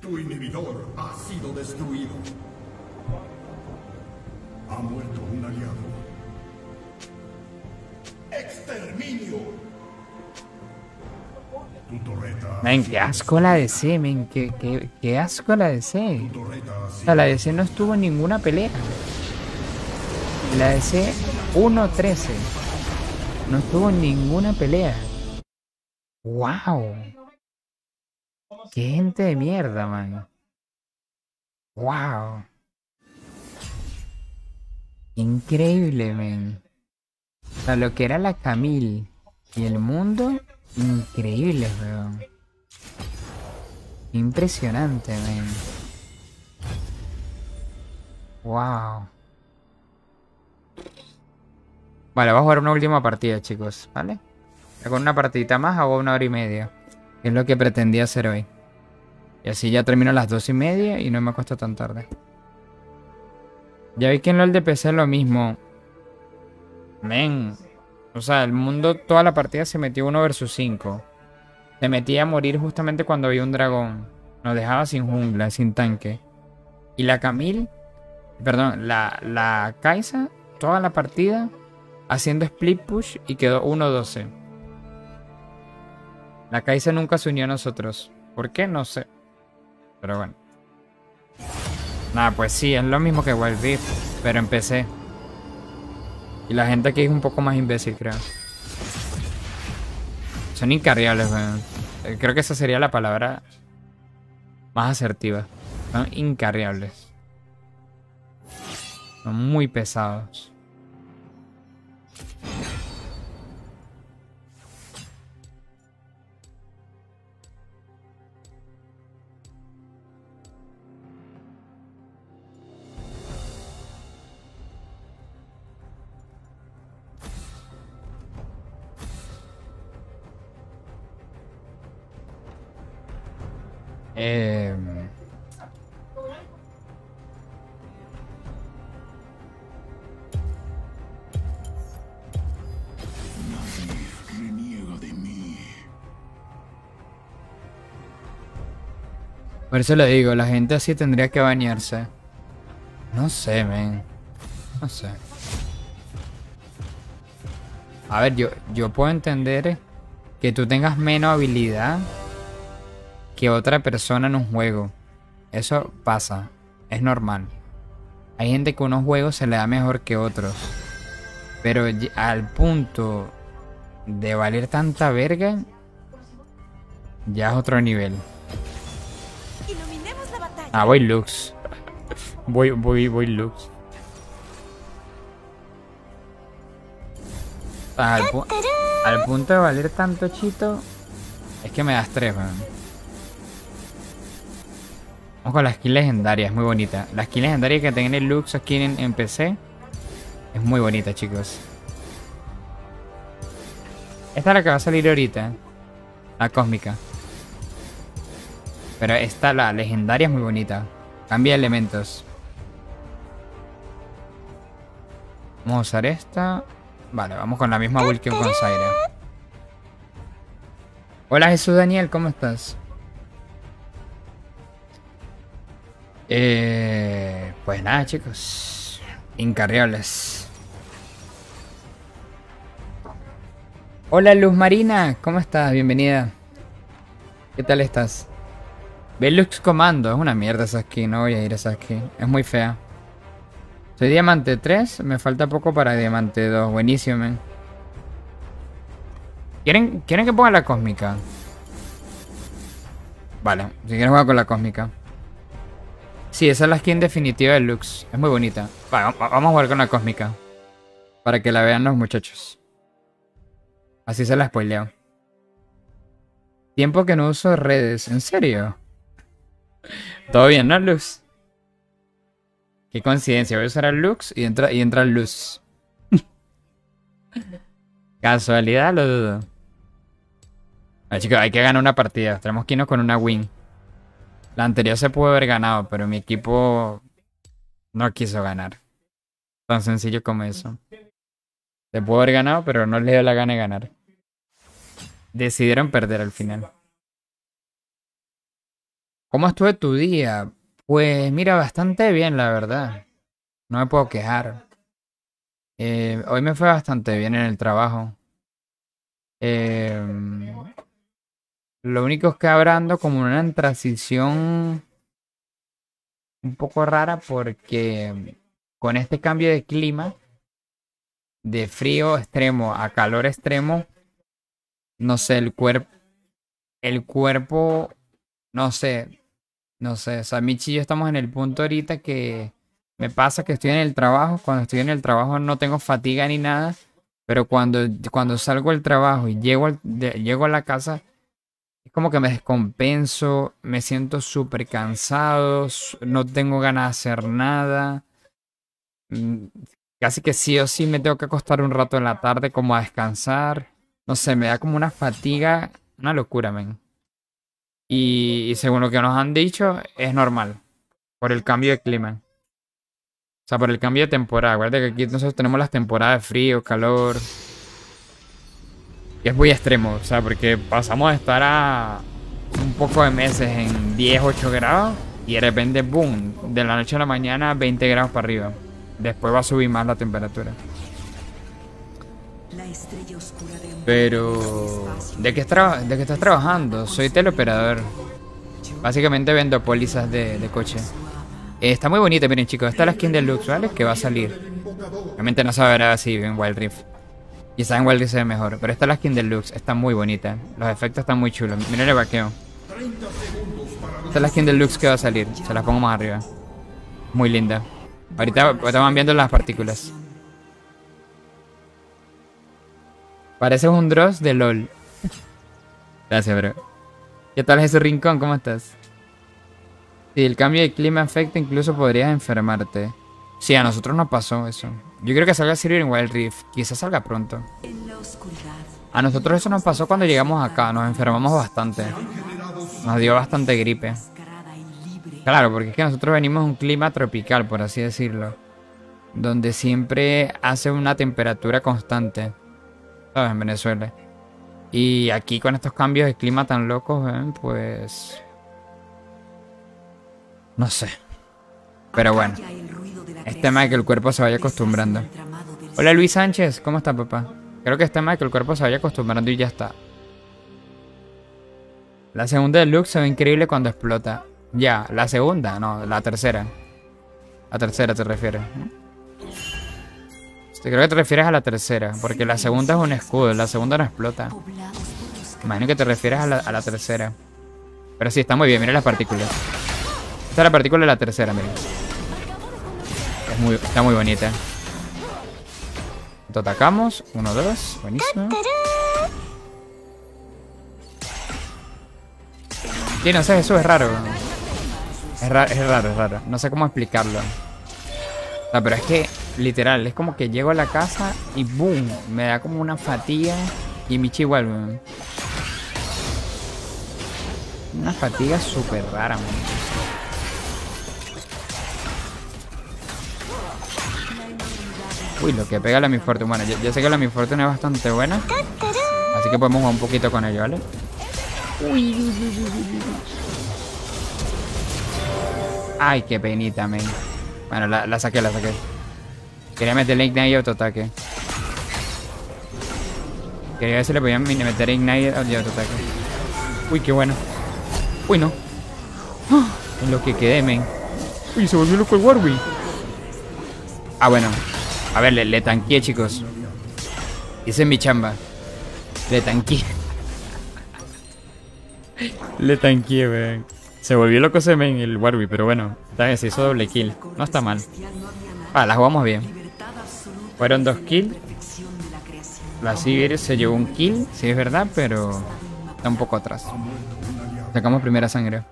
Tu inhibidor ha sido destruido. Ha muerto un aliado. ¡Exterminio! Tu torreta. Men, qué asco la DC, men. Qué, qué, qué asco la DC. O sea, la DC no estuvo en ninguna pelea. La DC 1-13. No estuvo en ninguna pelea. ¡Wow! ¡Qué gente de mierda, man! ¡Wow! Increíble, man. O sea, lo que era la Camille y el mundo, increíble, weón. Impresionante, man. Wow. Vale, vamos a jugar una última partida, chicos, ¿vale? Con una partidita más hago una hora y media. Que es lo que pretendía hacer hoy. Y así ya termino a las dos y media y no me acuesto tan tarde. Ya vi que en LOL de PC es lo mismo. Men. O sea, el mundo, toda la partida se metió uno versus 5. Se metía a morir justamente cuando había un dragón. Nos dejaba sin jungla, sin tanque. Y la Camille, perdón, la, la Kaisa, toda la partida haciendo split push y quedó 1-12. La Kaisa nunca se unió a nosotros. ¿Por qué? No sé. Pero bueno. Nada, pues sí, es lo mismo que Wild Rift, pero empecé. Y la gente aquí es un poco más imbécil, creo. Son incarriables, weón. Eh, Creo que esa sería la palabra más asertiva. Son incarriables. Son muy pesados. Eh, por eso lo digo, la gente así tendría que bañarse. No sé, men. No sé. A ver, yo, yo puedo entender que tú tengas menos habilidad que otra persona en un juego. Eso pasa, es normal. Hay gente que unos juegos se le da mejor que otros. Pero al punto de valer tanta verga, ya es otro nivel. Ah, voy Lux. Voy, voy, voy Lux. Al, pu- al punto de valer tanto chito, es que me da estrés, weón. Vamos con la skin legendaria, es muy bonita. La skin legendaria que tiene Lux aquí en, PC es muy bonita, chicos. Esta es la que va a salir ahorita. La cósmica. Pero esta, la legendaria, es muy bonita. Cambia elementos. Vamos a usar esta. Vale, vamos con la misma build que con Zaire. Hola Jesús Daniel, ¿cómo estás? Eh, pues nada, chicos. Incarriables. Hola Luz Marina, ¿cómo estás? Bienvenida. ¿Qué tal estás? Velux Comando, es una mierda esa skin, no voy a ir a esa skin. Es muy fea. Soy diamante 3, me falta poco para diamante 2. Buenísimo, men. ¿Quieren, ¿Quieren que ponga la cósmica? Vale, si quieren jugar con la cósmica. Sí, esa es la skin definitiva de Lux. Es muy bonita. Va, va- vamos a jugar con la cósmica. Para que la vean los muchachos. Así se la spoileo. Tiempo que no uso redes. ¿En serio? Todo bien, ¿no, Lux? Qué coincidencia. Voy a usar a Lux y entra, y entra Luz. Casualidad lo dudo. Chicos, hay que ganar una partida. Tenemos que irnos con una win. La anterior se pudo haber ganado, pero mi equipo no quiso ganar. Tan sencillo como eso. Se pudo haber ganado, pero no les dio la gana de ganar. Decidieron perder al final. ¿Cómo estuve tu día? Pues mira, bastante bien, la verdad. No me puedo quejar. Eh, hoy me fue bastante bien en el trabajo. Em, lo único es que ahora ando como una transición un poco rara porque con este cambio de clima, de frío extremo a calor extremo, no sé, el cuerpo, el cuerpo, no sé, no sé, o sea, Michi y yo estamos en el punto ahorita que me pasa que estoy en el trabajo, cuando estoy en el trabajo no tengo fatiga ni nada, pero cuando, cuando salgo del trabajo y llego, llego a la casa, es como que me descompenso, me siento súper cansado, no tengo ganas de hacer nada. Mm, Casi que sí o sí me tengo que acostar un rato en la tarde como a descansar. No sé, me da como una fatiga, una locura, men. Y, y según lo que nos han dicho, es normal. Por el cambio de clima. O sea, por el cambio de temporada. Acuérdate que aquí nosotros tenemos las temporadas de frío, calor. Y es muy extremo. O sea, porque pasamos de estar a un poco de meses en 10, 8 grados. Y de repente, boom, de la noche a la mañana 20 grados para arriba. Después va a subir más la temperatura. Pero... ¿De qué, ¿De qué estás trabajando? Soy teleoperador. Básicamente vendo pólizas de, de coche. Eh, está muy bonita, miren chicos. Esta es la skin deluxe, ¿vale? Que va a salir. Obviamente no se verá así en Wild Rift. Quizás en Wild Rift se ve mejor. Pero esta es la skin deluxe. Está muy bonita. Los efectos están muy chulos. Miren el vaqueo. Esta es la skin deluxe que va a salir. Se la pongo más arriba. Muy linda. Ahorita, ahorita van viendo las partículas. Pareces un Dross de LOL. Gracias, bro. ¿Qué tal ese rincón? ¿Cómo estás? Si el cambio de clima afecta, incluso podrías enfermarte. Sí, a nosotros nos pasó eso. Yo creo que salga Wild Rift. Quizás salga pronto. A nosotros eso nos pasó cuando llegamos acá. Nos enfermamos bastante. Nos dio bastante gripe. Claro, porque es que nosotros venimos de un clima tropical, por así decirlo. Donde siempre hace una temperatura constante. ¿Sabes? En Venezuela. Y aquí con estos cambios de clima tan locos, ¿eh? pues... No sé. Pero bueno. Es tema de que el cuerpo se vaya acostumbrando. Hola Luis Sánchez, ¿cómo está papá? Creo que es tema de que el cuerpo se vaya acostumbrando y ya está. La segunda deluxe se ve increíble cuando explota. Ya, la segunda, no, la tercera. La tercera te refieres. Creo que te refieres a la tercera, porque la segunda es un escudo, la segunda no explota. Imagino que te refieres a la, a la tercera. Pero sí, está muy bien, mira las partículas. Esta es la partícula de la tercera, miren. Está muy bonita. Atacamos. Uno, dos. Buenísimo. Sí, no sé, eso es raro. Es, ra- es raro, es raro. No sé cómo explicarlo. Pero es que, literal, es como que llego a la casa y boom, me da como una fatiga. Y Michi igual. Una fatiga súper rara, man. Uy, lo que pega la mi fortuna. Bueno, yo, yo sé que la mi fortuna es bastante buena. Así que podemos jugar un poquito con ello, ¿vale? Ay, qué penita, men. Bueno, la, la saqué, la saqué. Quería meterle Ignite y autoataque. Quería ver si le podían meter Ignite y autoataque. Uy, qué bueno. Uy, no. ¡Ah! En lo que quedé, men. Uy, se volvió loco el Warwick. Ah, bueno. A ver, le, le tanqueé, chicos. Hice mi chamba. Le tanqueé. le tanqueé, weón. Se volvió loco ese men, el Warwick, pero bueno. Vez se hizo doble kill. No está mal. Ah, la jugamos bien. Fueron dos kills. La Sibir se llevó un kill, sí es verdad, pero está un poco atrás. Sacamos primera sangre.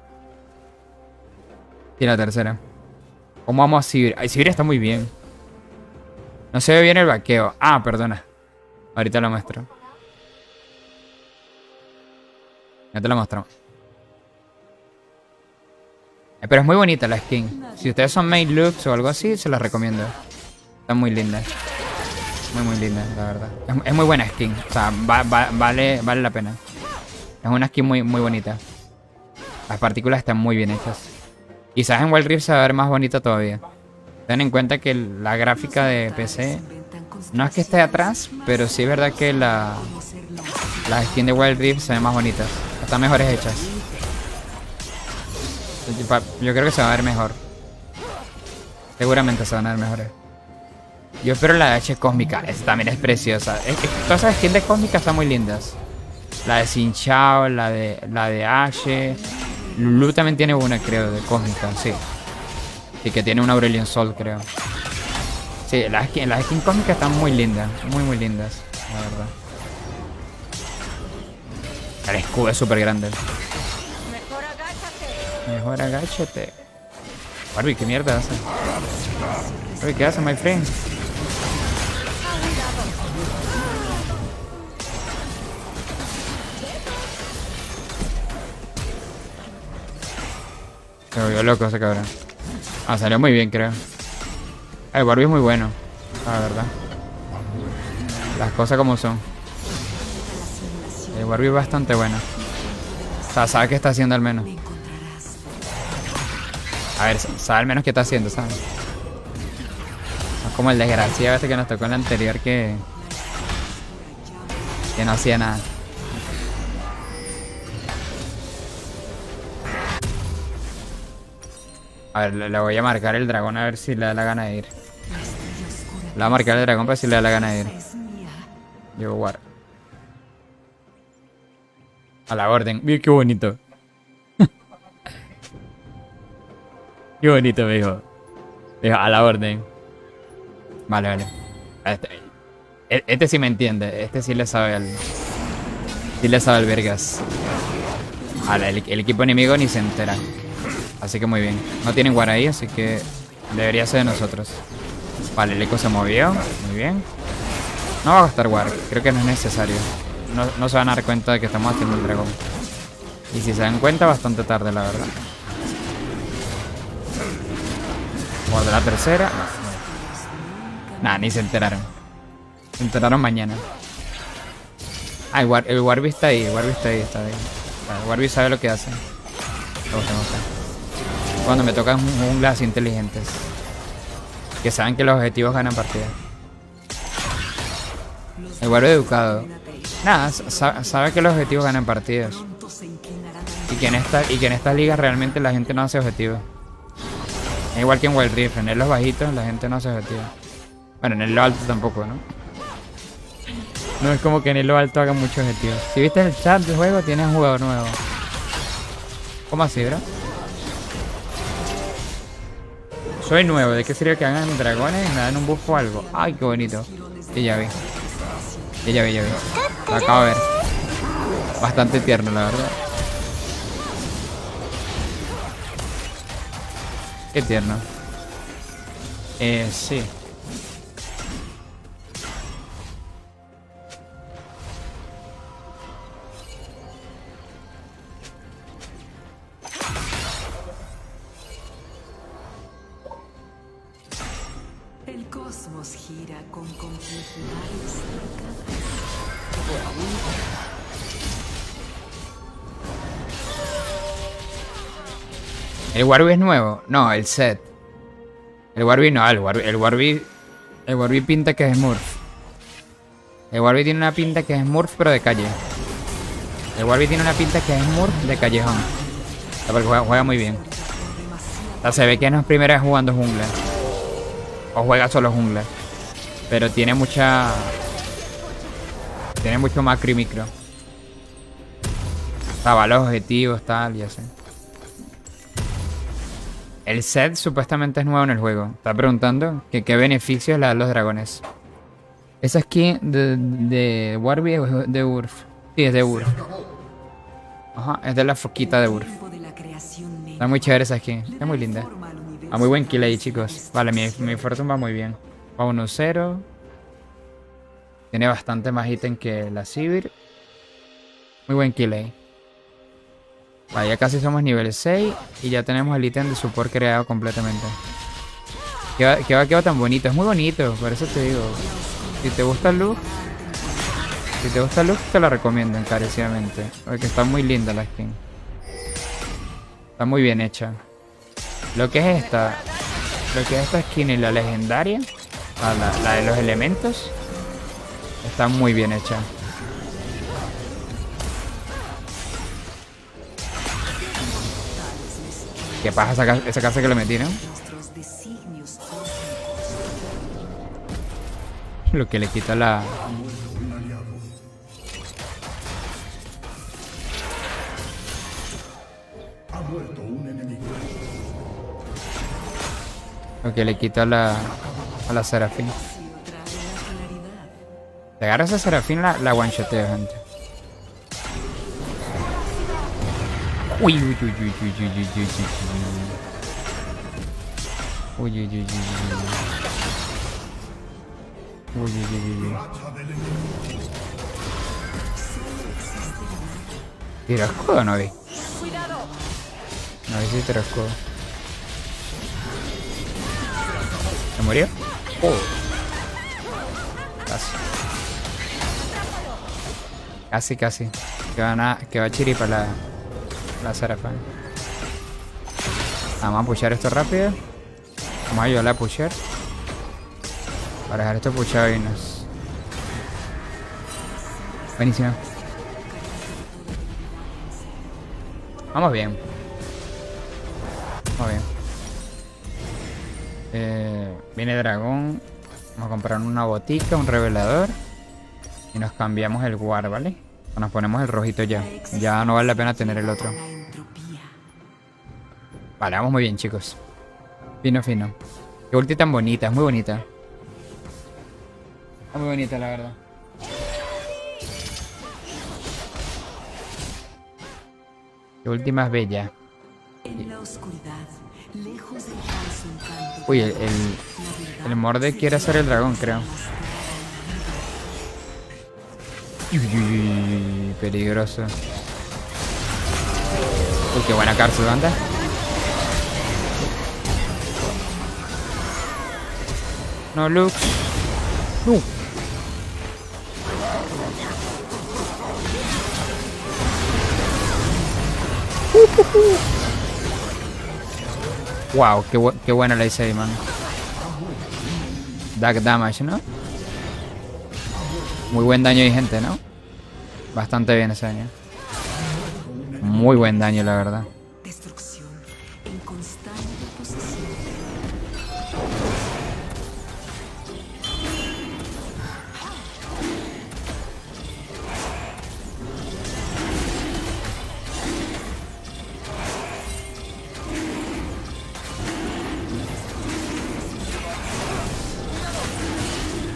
Y la tercera. ¿Cómo vamos a Sibir? Ay, Sibir está muy bien. No se ve bien el vaqueo. Ah, perdona. Ahorita lo muestro. Ya te lo muestro. Eh, Pero es muy bonita la skin. Si ustedes son main looks o algo así, se las recomiendo. Está muy linda. Muy, muy linda, la verdad. Es, muy buena skin. O sea, va- va- vale, vale la pena. Es una skin muy, muy bonita. Las partículas están muy bien hechas. Quizás en Wild Rift se va a ver más bonita todavía. Ten en cuenta que la gráfica de PC no es que esté atrás, pero sí es verdad que la, las skins de Wild Rift se ven más bonitas. Están mejores hechas. Yo creo que se va a ver mejor. Seguramente se van a ver mejores. Yo espero la de H cósmica. Esa también es preciosa. Es todas esas skins de cósmica están muy lindas. La de Xin Chao, la de, la de Ashe. Lulu también tiene una, creo, de cósmica, sí. Sí, que tiene una Aurelion Sol, creo. Sí, las skins, las skins cósmicas están muy lindas. Muy, muy lindas, la verdad. El escudo es súper grande. Mejor agáchate. Barbie, ¿qué mierda hace? Barbie, ¿qué hace, my friend? Se volvió loco ese cabrón. Ah, salió muy bien, creo. El Barbie es muy bueno, la verdad. Las cosas como son. El Barbie es bastante bueno. O sea, sabe qué está haciendo al menos. A ver, sabe al menos qué está haciendo, ¿sabes? Es como el desgraciado este que nos tocó en la anterior que... Que no hacía nada. A ver, le, voy a marcar el dragón a ver si le da la gana de ir. Le voy a marcar el dragón para ver si le da la gana de ir. Llevo war. A la orden. Mira qué bonito. qué bonito, me dijo. Dijo, a la orden. Vale, vale. Este, e- este sí me entiende. Este sí le sabe al. Sí le sabe al vergas. El, el equipo enemigo ni se entera. Así que muy bien. No tienen guard ahí, así que debería ser de nosotros. Vale, el eco se movió. Muy bien. No va a gastar guard. Creo que no es necesario. No, no se van a dar cuenta de que estamos haciendo el dragón. Y si se dan cuenta, bastante tarde, la verdad. Guarda la tercera. No. Nah, ni se enteraron. Se enteraron mañana. Ah, el, War- está ahí. El Warby está ahí, está. El Warby sabe lo que hace. Cuando me tocan junglas inteligentes. Que saben que los objetivos ganan partidas. El Warby educado. Nada, sa- sabe que los objetivos ganan partidas. Y que en esta, estas ligas realmente la gente no hace objetivos. Es igual que en Wild Rift, en los bajitos la gente no hace objetivos. Bueno, en el alto tampoco, ¿no? No es como que en el alto hagan muchos objetivos. Si viste el chat del juego, tienes un jugador nuevo. ¿Cómo así, bro? Soy nuevo, ¿de qué sirve que hagan dragones y me dan un buff o algo? Ay, qué bonito. Y ya vi. Y ya vi, ya vi. Lo acabo de ver. Bastante tierno, la verdad. Qué tierno. Eh, sí. ¿El Warby es nuevo? No, el set. El Warby no, el Warby, el Warby, el Warby pinta que es Smurf. El Warby tiene una pinta que es Smurf, pero de calle. El Warby tiene una pinta que es Smurf de callejón. Porque juega, juega muy bien. O sea, se ve que no es primera vez jugando jungla. O juega solo jungla. Pero tiene mucha... Tiene mucho macro y micro. O sea, va a los objetivos, tal, y así. El set supuestamente es nuevo en el juego. Está preguntando que qué beneficios le dan los dragones. Esa skin de, de Warby es de Urf. Sí, es de Urf. Ajá, es de la foquita de Urf. Está muy chévere esa skin. Está muy linda. A muy buen kill ahí, chicos. Vale, mi, mi Fortune va muy bien. Va 1-0. Tiene bastante más ítem que la Sivir. Muy buen kill ahí. Vale, ya casi somos nivel 6 y ya tenemos el ítem de support creado completamente. Que va, que va, tan bonito, es muy bonito, por eso te digo. Si te gusta el look, si te gusta el look, te lo recomiendo encarecidamente. Porque está muy linda la skin. Está muy bien hecha. Lo que es esta, lo que es esta skin y la legendaria, ah, la, la de los elementos, está muy bien hecha. ¿Qué pasa esa, ca- esa casa que le metí, no? Lo que le quita la... Lo que le quita la... A la Serafín. Te agarras a Serafín, la, la one-shoteo, gente. Uy, uy, uy, uy, uy, uy, uy, uy, uy. Uy, uy, uy, uy, uy. Uy, uy. ¿Tiro escudo o no vi? No vi si tiro escudo. ¿Se murió? Oh. Casi. Casi, casi. Que, van a, que va a chiripa la, la Serafán. Vamos a pushar esto rápido. Vamos a ayudarle a pushar. Para dejar esto pushado y nos. Buenísimo. Vamos bien. Vamos bien. Eh, viene dragón. Vamos a comprar una botica, un revelador. Y nos cambiamos el guard, ¿vale? Nos ponemos el rojito ya. Ya no vale la pena tener el otro. Vale, vamos muy bien, chicos. Fino, fino. Qué ulti tan bonita, es muy bonita. Es muy bonita, la verdad. Qué ulti más bella. Uy, el, el, el Morde quiere hacer el dragón, creo. Uy, peligroso. Uy, qué buena cárcel, banda. No, Lux. No. Wow, qué, bu- qué buena la hice ahí, man. Dark damage, ¿no? Muy buen daño y gente, ¿no? Bastante bien ese daño. Muy buen daño, la verdad.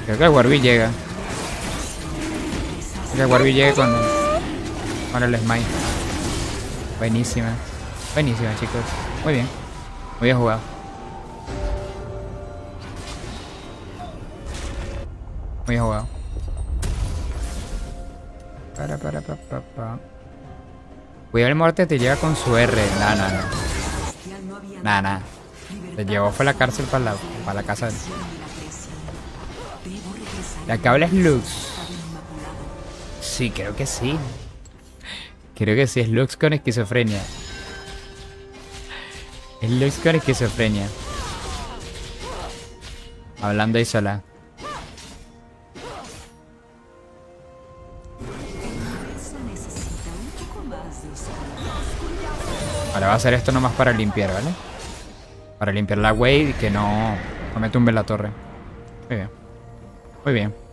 Creo que el Warby llega. Que el Warby llega con, con el Smite. Buenísima. Buenísima, chicos. Muy bien. Muy bien jugado. Muy bien jugado. Para, para, pa, pa, pa. Cuidado el muerte te llega con su R. Nah, nah, nah. Nah, nah. Te llevó fue la cárcel para la, para la casa. la habla es Lux. Sí, creo que sí. Creo que sí, es Lux con esquizofrenia. Es Lux con esquizofrenia. Hablando ahí sola. Ahora va a hacer esto nomás para limpiar, ¿vale? Para limpiar la wave y que no, no me tumbe la torre. Muy bien. Muy bien.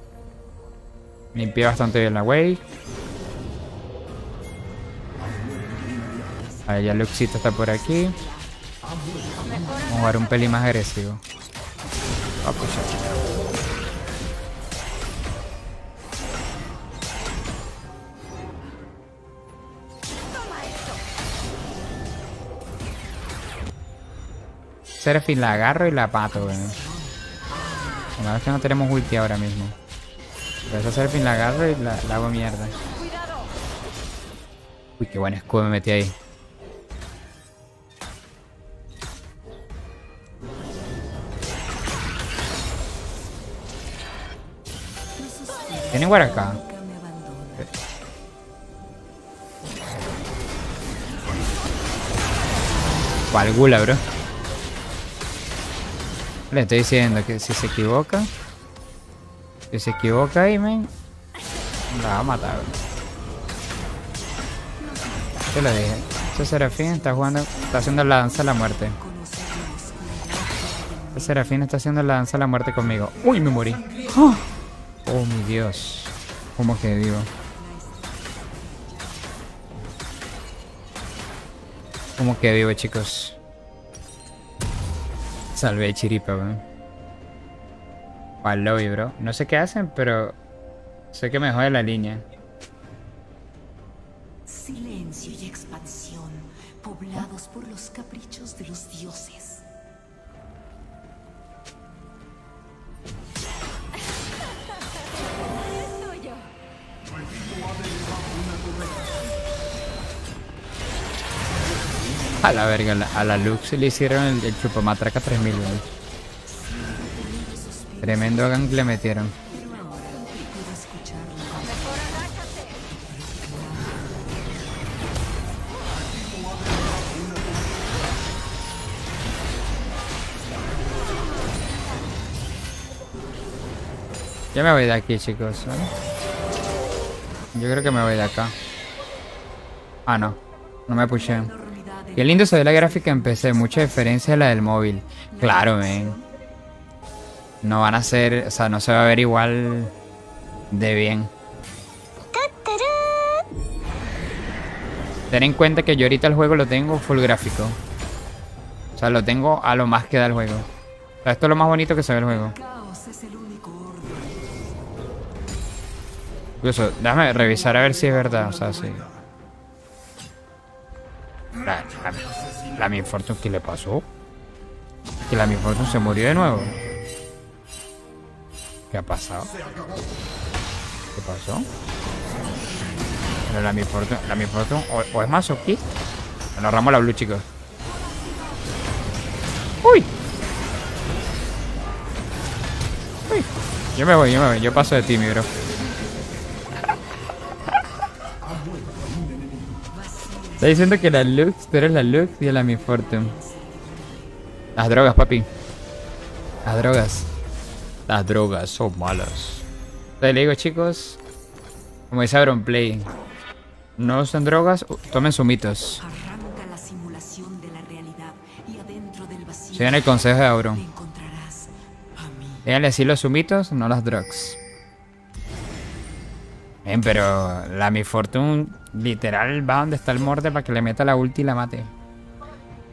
Limpié bastante bien la wave. Ahí ya Luxito está por aquí. Vamos a jugar un pelín más agresivo. Va a pushar. Seraphine la agarro y la pato, weón. La verdad es que no tenemos ulti ahora mismo. Pero esa Serafín la agarro y la, la hago mierda. Uy, qué buen escudo me metí ahí. ¿Tienen acá? ¿Cuál gula, bro? Le estoy diciendo que si se equivoca. Si se equivoca ahí, men. La va a matar. Te lo dije. Ese Serafín está jugando. Está haciendo la danza de la muerte. Ese Serafín está haciendo la danza de la muerte conmigo. ¡Uy, me morí! ¡Oh, mi Dios! ¿Cómo que vivo? ¿Cómo que vivo, chicos? Salvé a chiripa, weón. Al lobby, bro. No sé qué hacen, pero sé que me jode la línea. Silencio y expansión, poblados por los caprichos de los dioses. A la verga, a la, a la Lux le hicieron el, el chupamatraca 3000, weón. Tremendo gang le metieron. Yo me voy de aquí, chicos. ¿vale? Yo creo que me voy de acá. Ah, no. No me de Qué lindo se ve la gráfica en PC. Mucha diferencia a la del móvil. Claro, men. No van a ser... O sea, no se va a ver igual de bien. Ten en cuenta que yo ahorita el juego lo tengo full gráfico. O sea, lo tengo a lo más que da el juego. O sea, esto es lo más bonito que se ve el juego. Incluso, déjame revisar a ver si es verdad. O sea, sí. La, la, la Miss Fortune, ¿qué le pasó? Que la Miss Fortune se murió de nuevo. ¿Qué ha pasado? ¿Qué pasó? La Miss Fortune, la Miss Fortune o, o es masoquista. Nos ahorramos la blue, chicos. ¡Uy! ¡Uy! Yo me voy, yo me voy. Yo paso de ti, mi bro. Está diciendo que la Lux, tú eres la Lux y la Mi Fortune. Las drogas, papi. Las drogas. Las drogas son malas. Le digo, chicos, como dice Play, no usen drogas, tomen sumitos. Arranca la simulación de la realidad y adentro del vacío Sigan el consejo de Auron. Díganle así los sumitos, no las drugs. Bien, pero la Mi Fortune literal va donde está el morde para que le meta la ulti y la mate.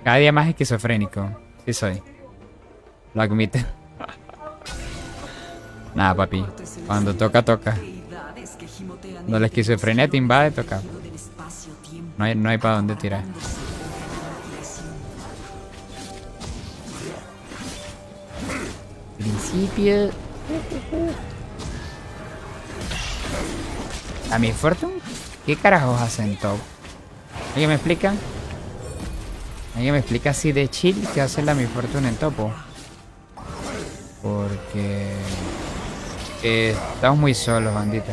Cada día más esquizofrénico. Sí soy. Lo admite. Nada, papi. Cuando toca, toca. Que Cuando la esquizofrenia te invade, toca. No hay, no hay para dónde tirar. Principio. ¿A mi Fortune? ¿Qué carajos hacen top? ¿Alguien me explica? ¿Alguien me explica así de chill qué hace la mi Fortune en topo? Porque... eh, estamos muy solos, bandita.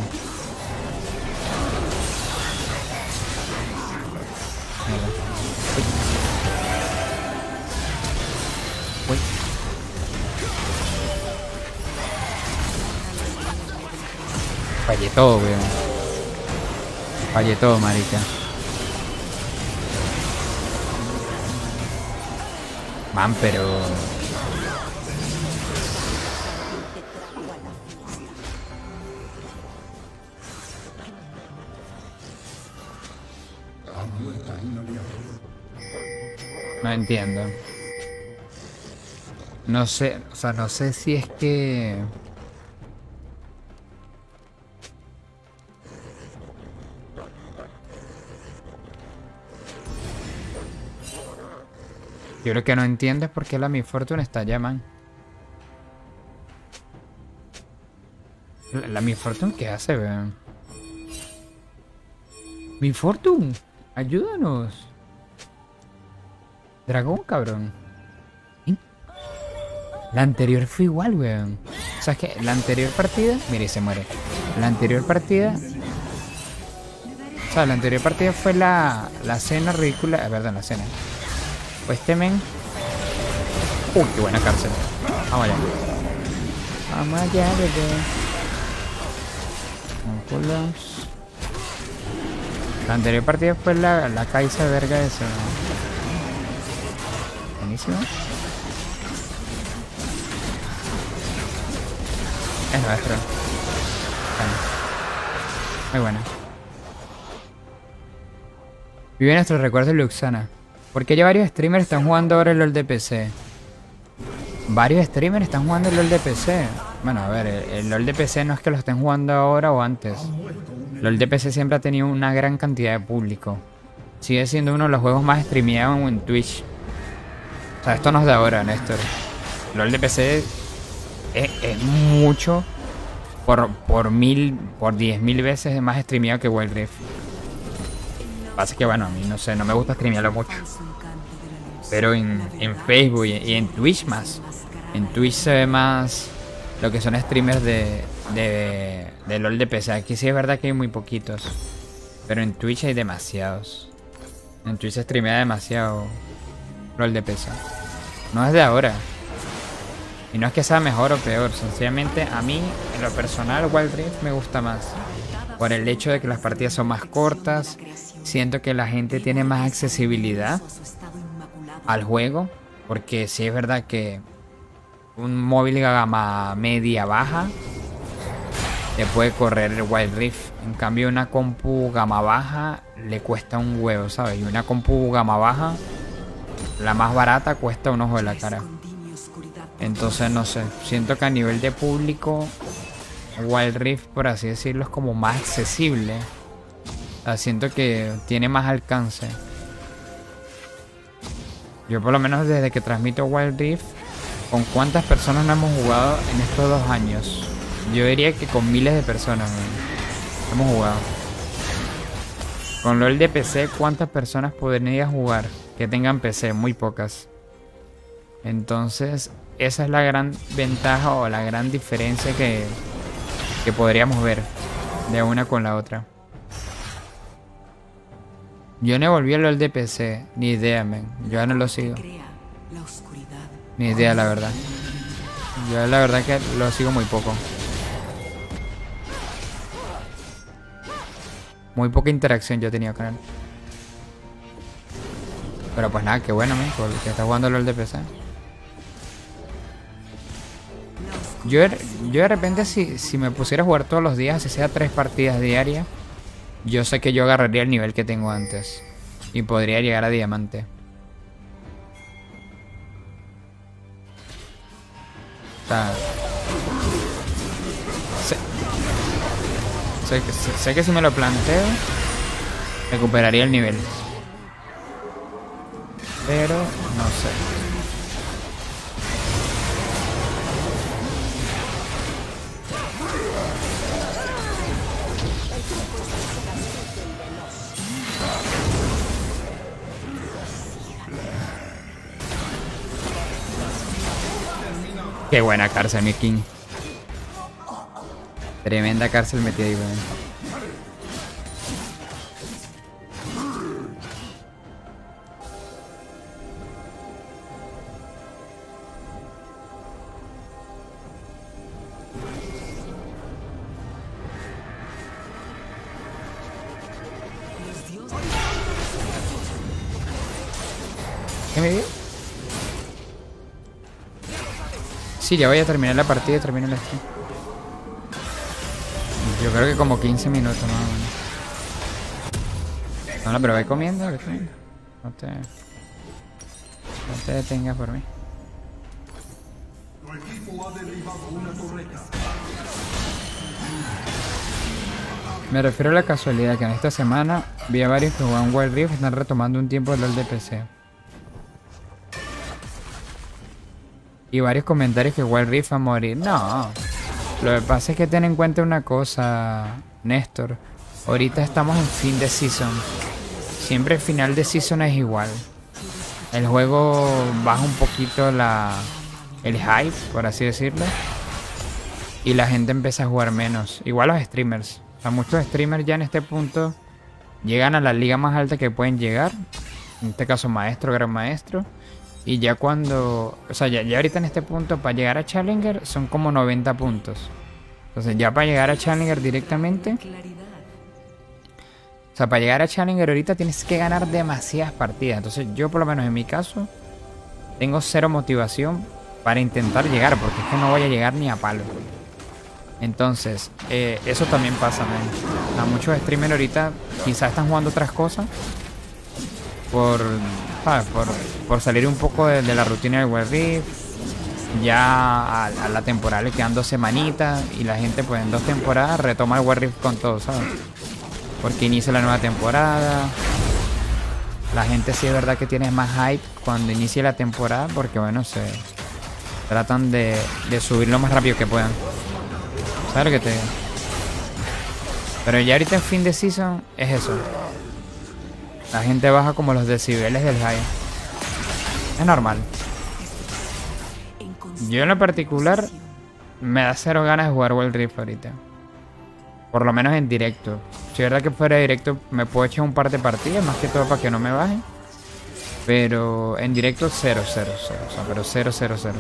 Fallé todo, weón. Fallé todo, marica. Man, pero... No entiendo. No sé, o sea, no sé si es que... Yo lo que no entiendo es por qué la Mi Fortune está allá, man. La, la Mi Fortune, ¿qué hace, weón? Mi Fortune, ayúdanos. Dragón, cabrón. La anterior fue igual, weón. ¿Sabes qué? La anterior partida. Mire, se muere. La anterior partida. O sea, la anterior partida fue la, la cena ridícula. eh, perdón, la cena. Pues este men. Uy, qué buena cárcel. Vamos allá. Vamos allá, bebé. Óculos. La anterior partida fue la, la Kaiser verga esa. Es nuestro. Bueno. Muy buena. Vive nuestros recuerdos Luxana. Porque ya varios streamers están jugando ahora el LOL de PC. Varios streamers están jugando el LOL de PC. Bueno, a ver, el, el LOL de PC no es que lo estén jugando ahora o antes. LOL de PC siempre ha tenido una gran cantidad de público. Sigue siendo uno de los juegos más streameados en Twitch. Sea, esto no es de ahora, Néstor. LOL de PC es, mucho por, por mil, por diez mil veces más streameado que Wild Rift. Pasa que bueno, a mí no sé, no me gusta streamearlo mucho. Pero en, en Facebook y, en Twitch más. En Twitch se ve más lo que son streamers de, de, de LOL de PC. Aquí sí es verdad que hay muy poquitos. Pero en Twitch hay demasiados. En Twitch se streamea demasiado De PC. No es de ahora. Y no es que sea mejor o peor. Sencillamente a mí, en lo personal, Wild Rift me gusta más. Por el hecho de que las partidas son más cortas. Siento que la gente tiene más accesibilidad al juego. Porque sí es verdad que un móvil gama media baja te puede correr el Wild Rift. En cambio, una compu gama baja le cuesta un huevo, ¿sabes? Y una compu gama baja, la más barata, cuesta un ojo de la cara. Entonces, no sé. Siento que a nivel de público, Wild Rift, por así decirlo, es como más accesible. O sea, siento que tiene más alcance. Yo por lo menos desde que transmito Wild Rift, ¿con cuántas personas no hemos jugado en estos dos años? Yo diría que con miles de personas man. hemos jugado. Con LOL de PC, ¿cuántas personas podrían jugar que tengan PC? Muy pocas. Entonces, esa es la gran ventaja o la gran diferencia que, que podríamos ver de una con la otra. Yo no volví a LOL de PC, ni idea, men. Yo ya no lo sigo. Ni idea, la verdad. Yo la verdad que lo sigo muy poco. Muy poca interacción yo he tenido con él. Pero pues nada, qué bueno, men, porque está jugando LOL de PC. Yo, yo de repente si, si me pusiera a jugar todos los días, si sea tres partidas diarias, yo sé que yo agarraría el nivel que tengo antes. Y podría llegar a diamante. Que, sé- sé que si me lo planteo, recuperaría el nivel. Pero no sé. Qué buena cárcel, mi king. Tremenda cárcel metida ahí, weón. Sí, ya voy a terminar la partida y termino la stream. Yo creo que como 15 minutos más o menos. No, no, pero ve comiendo, comiendo. No te... No te detengas por mí. Me refiero a la casualidad que en esta semana vi a varios que jugaban Wild Rift están retomando un tiempo el LOL Y varios comentarios que Rift va a morir. No. Lo que pasa es que ten en cuenta una cosa, Néstor. Ahorita estamos en fin de season. Siempre el final de season es igual. El juego baja un poquito la el hype, por así decirlo. Y la gente empieza a jugar menos. Igual los streamers. O sea, muchos streamers ya en este punto llegan a la liga más alta que pueden llegar. En este caso maestro, gran maestro. Y ya cuando... O sea, ya, ya ahorita en este punto para llegar a Challenger son como 90 puntos. Entonces ya para llegar a Challenger directamente... O sea, para llegar a Challenger ahorita tienes que ganar demasiadas partidas. Entonces yo por lo menos en mi caso tengo cero motivación para intentar llegar. Porque es que no voy a llegar ni a palo. Entonces, eh, eso también pasa, man. A muchos streamers ahorita quizás están jugando otras cosas. Por. Por, salir un poco de, la rutina del Rift. Ya a, la temporada le quedan dos semanitas. Y la gente pues en dos temporadas retoma el Rift con todo, ¿sabes? Porque inicia la nueva temporada. La gente sí es verdad que tiene más hype cuando inicie la temporada. Porque bueno, se tratan de, de subir lo más rápido que puedan. ¿Sabes lo que te digo? Pero ya ahorita en fin de season es eso. La gente baja como los decibeles del high. Es normal. Yo en lo particular me da cero ganas de jugar World Rift ahorita. Por lo menos en directo. Si es verdad que fuera directo me puedo echar un par de partidas, más que todo para que no me baje. Pero en directo cero, cero, cero. O sea, pero cero, cero, cero.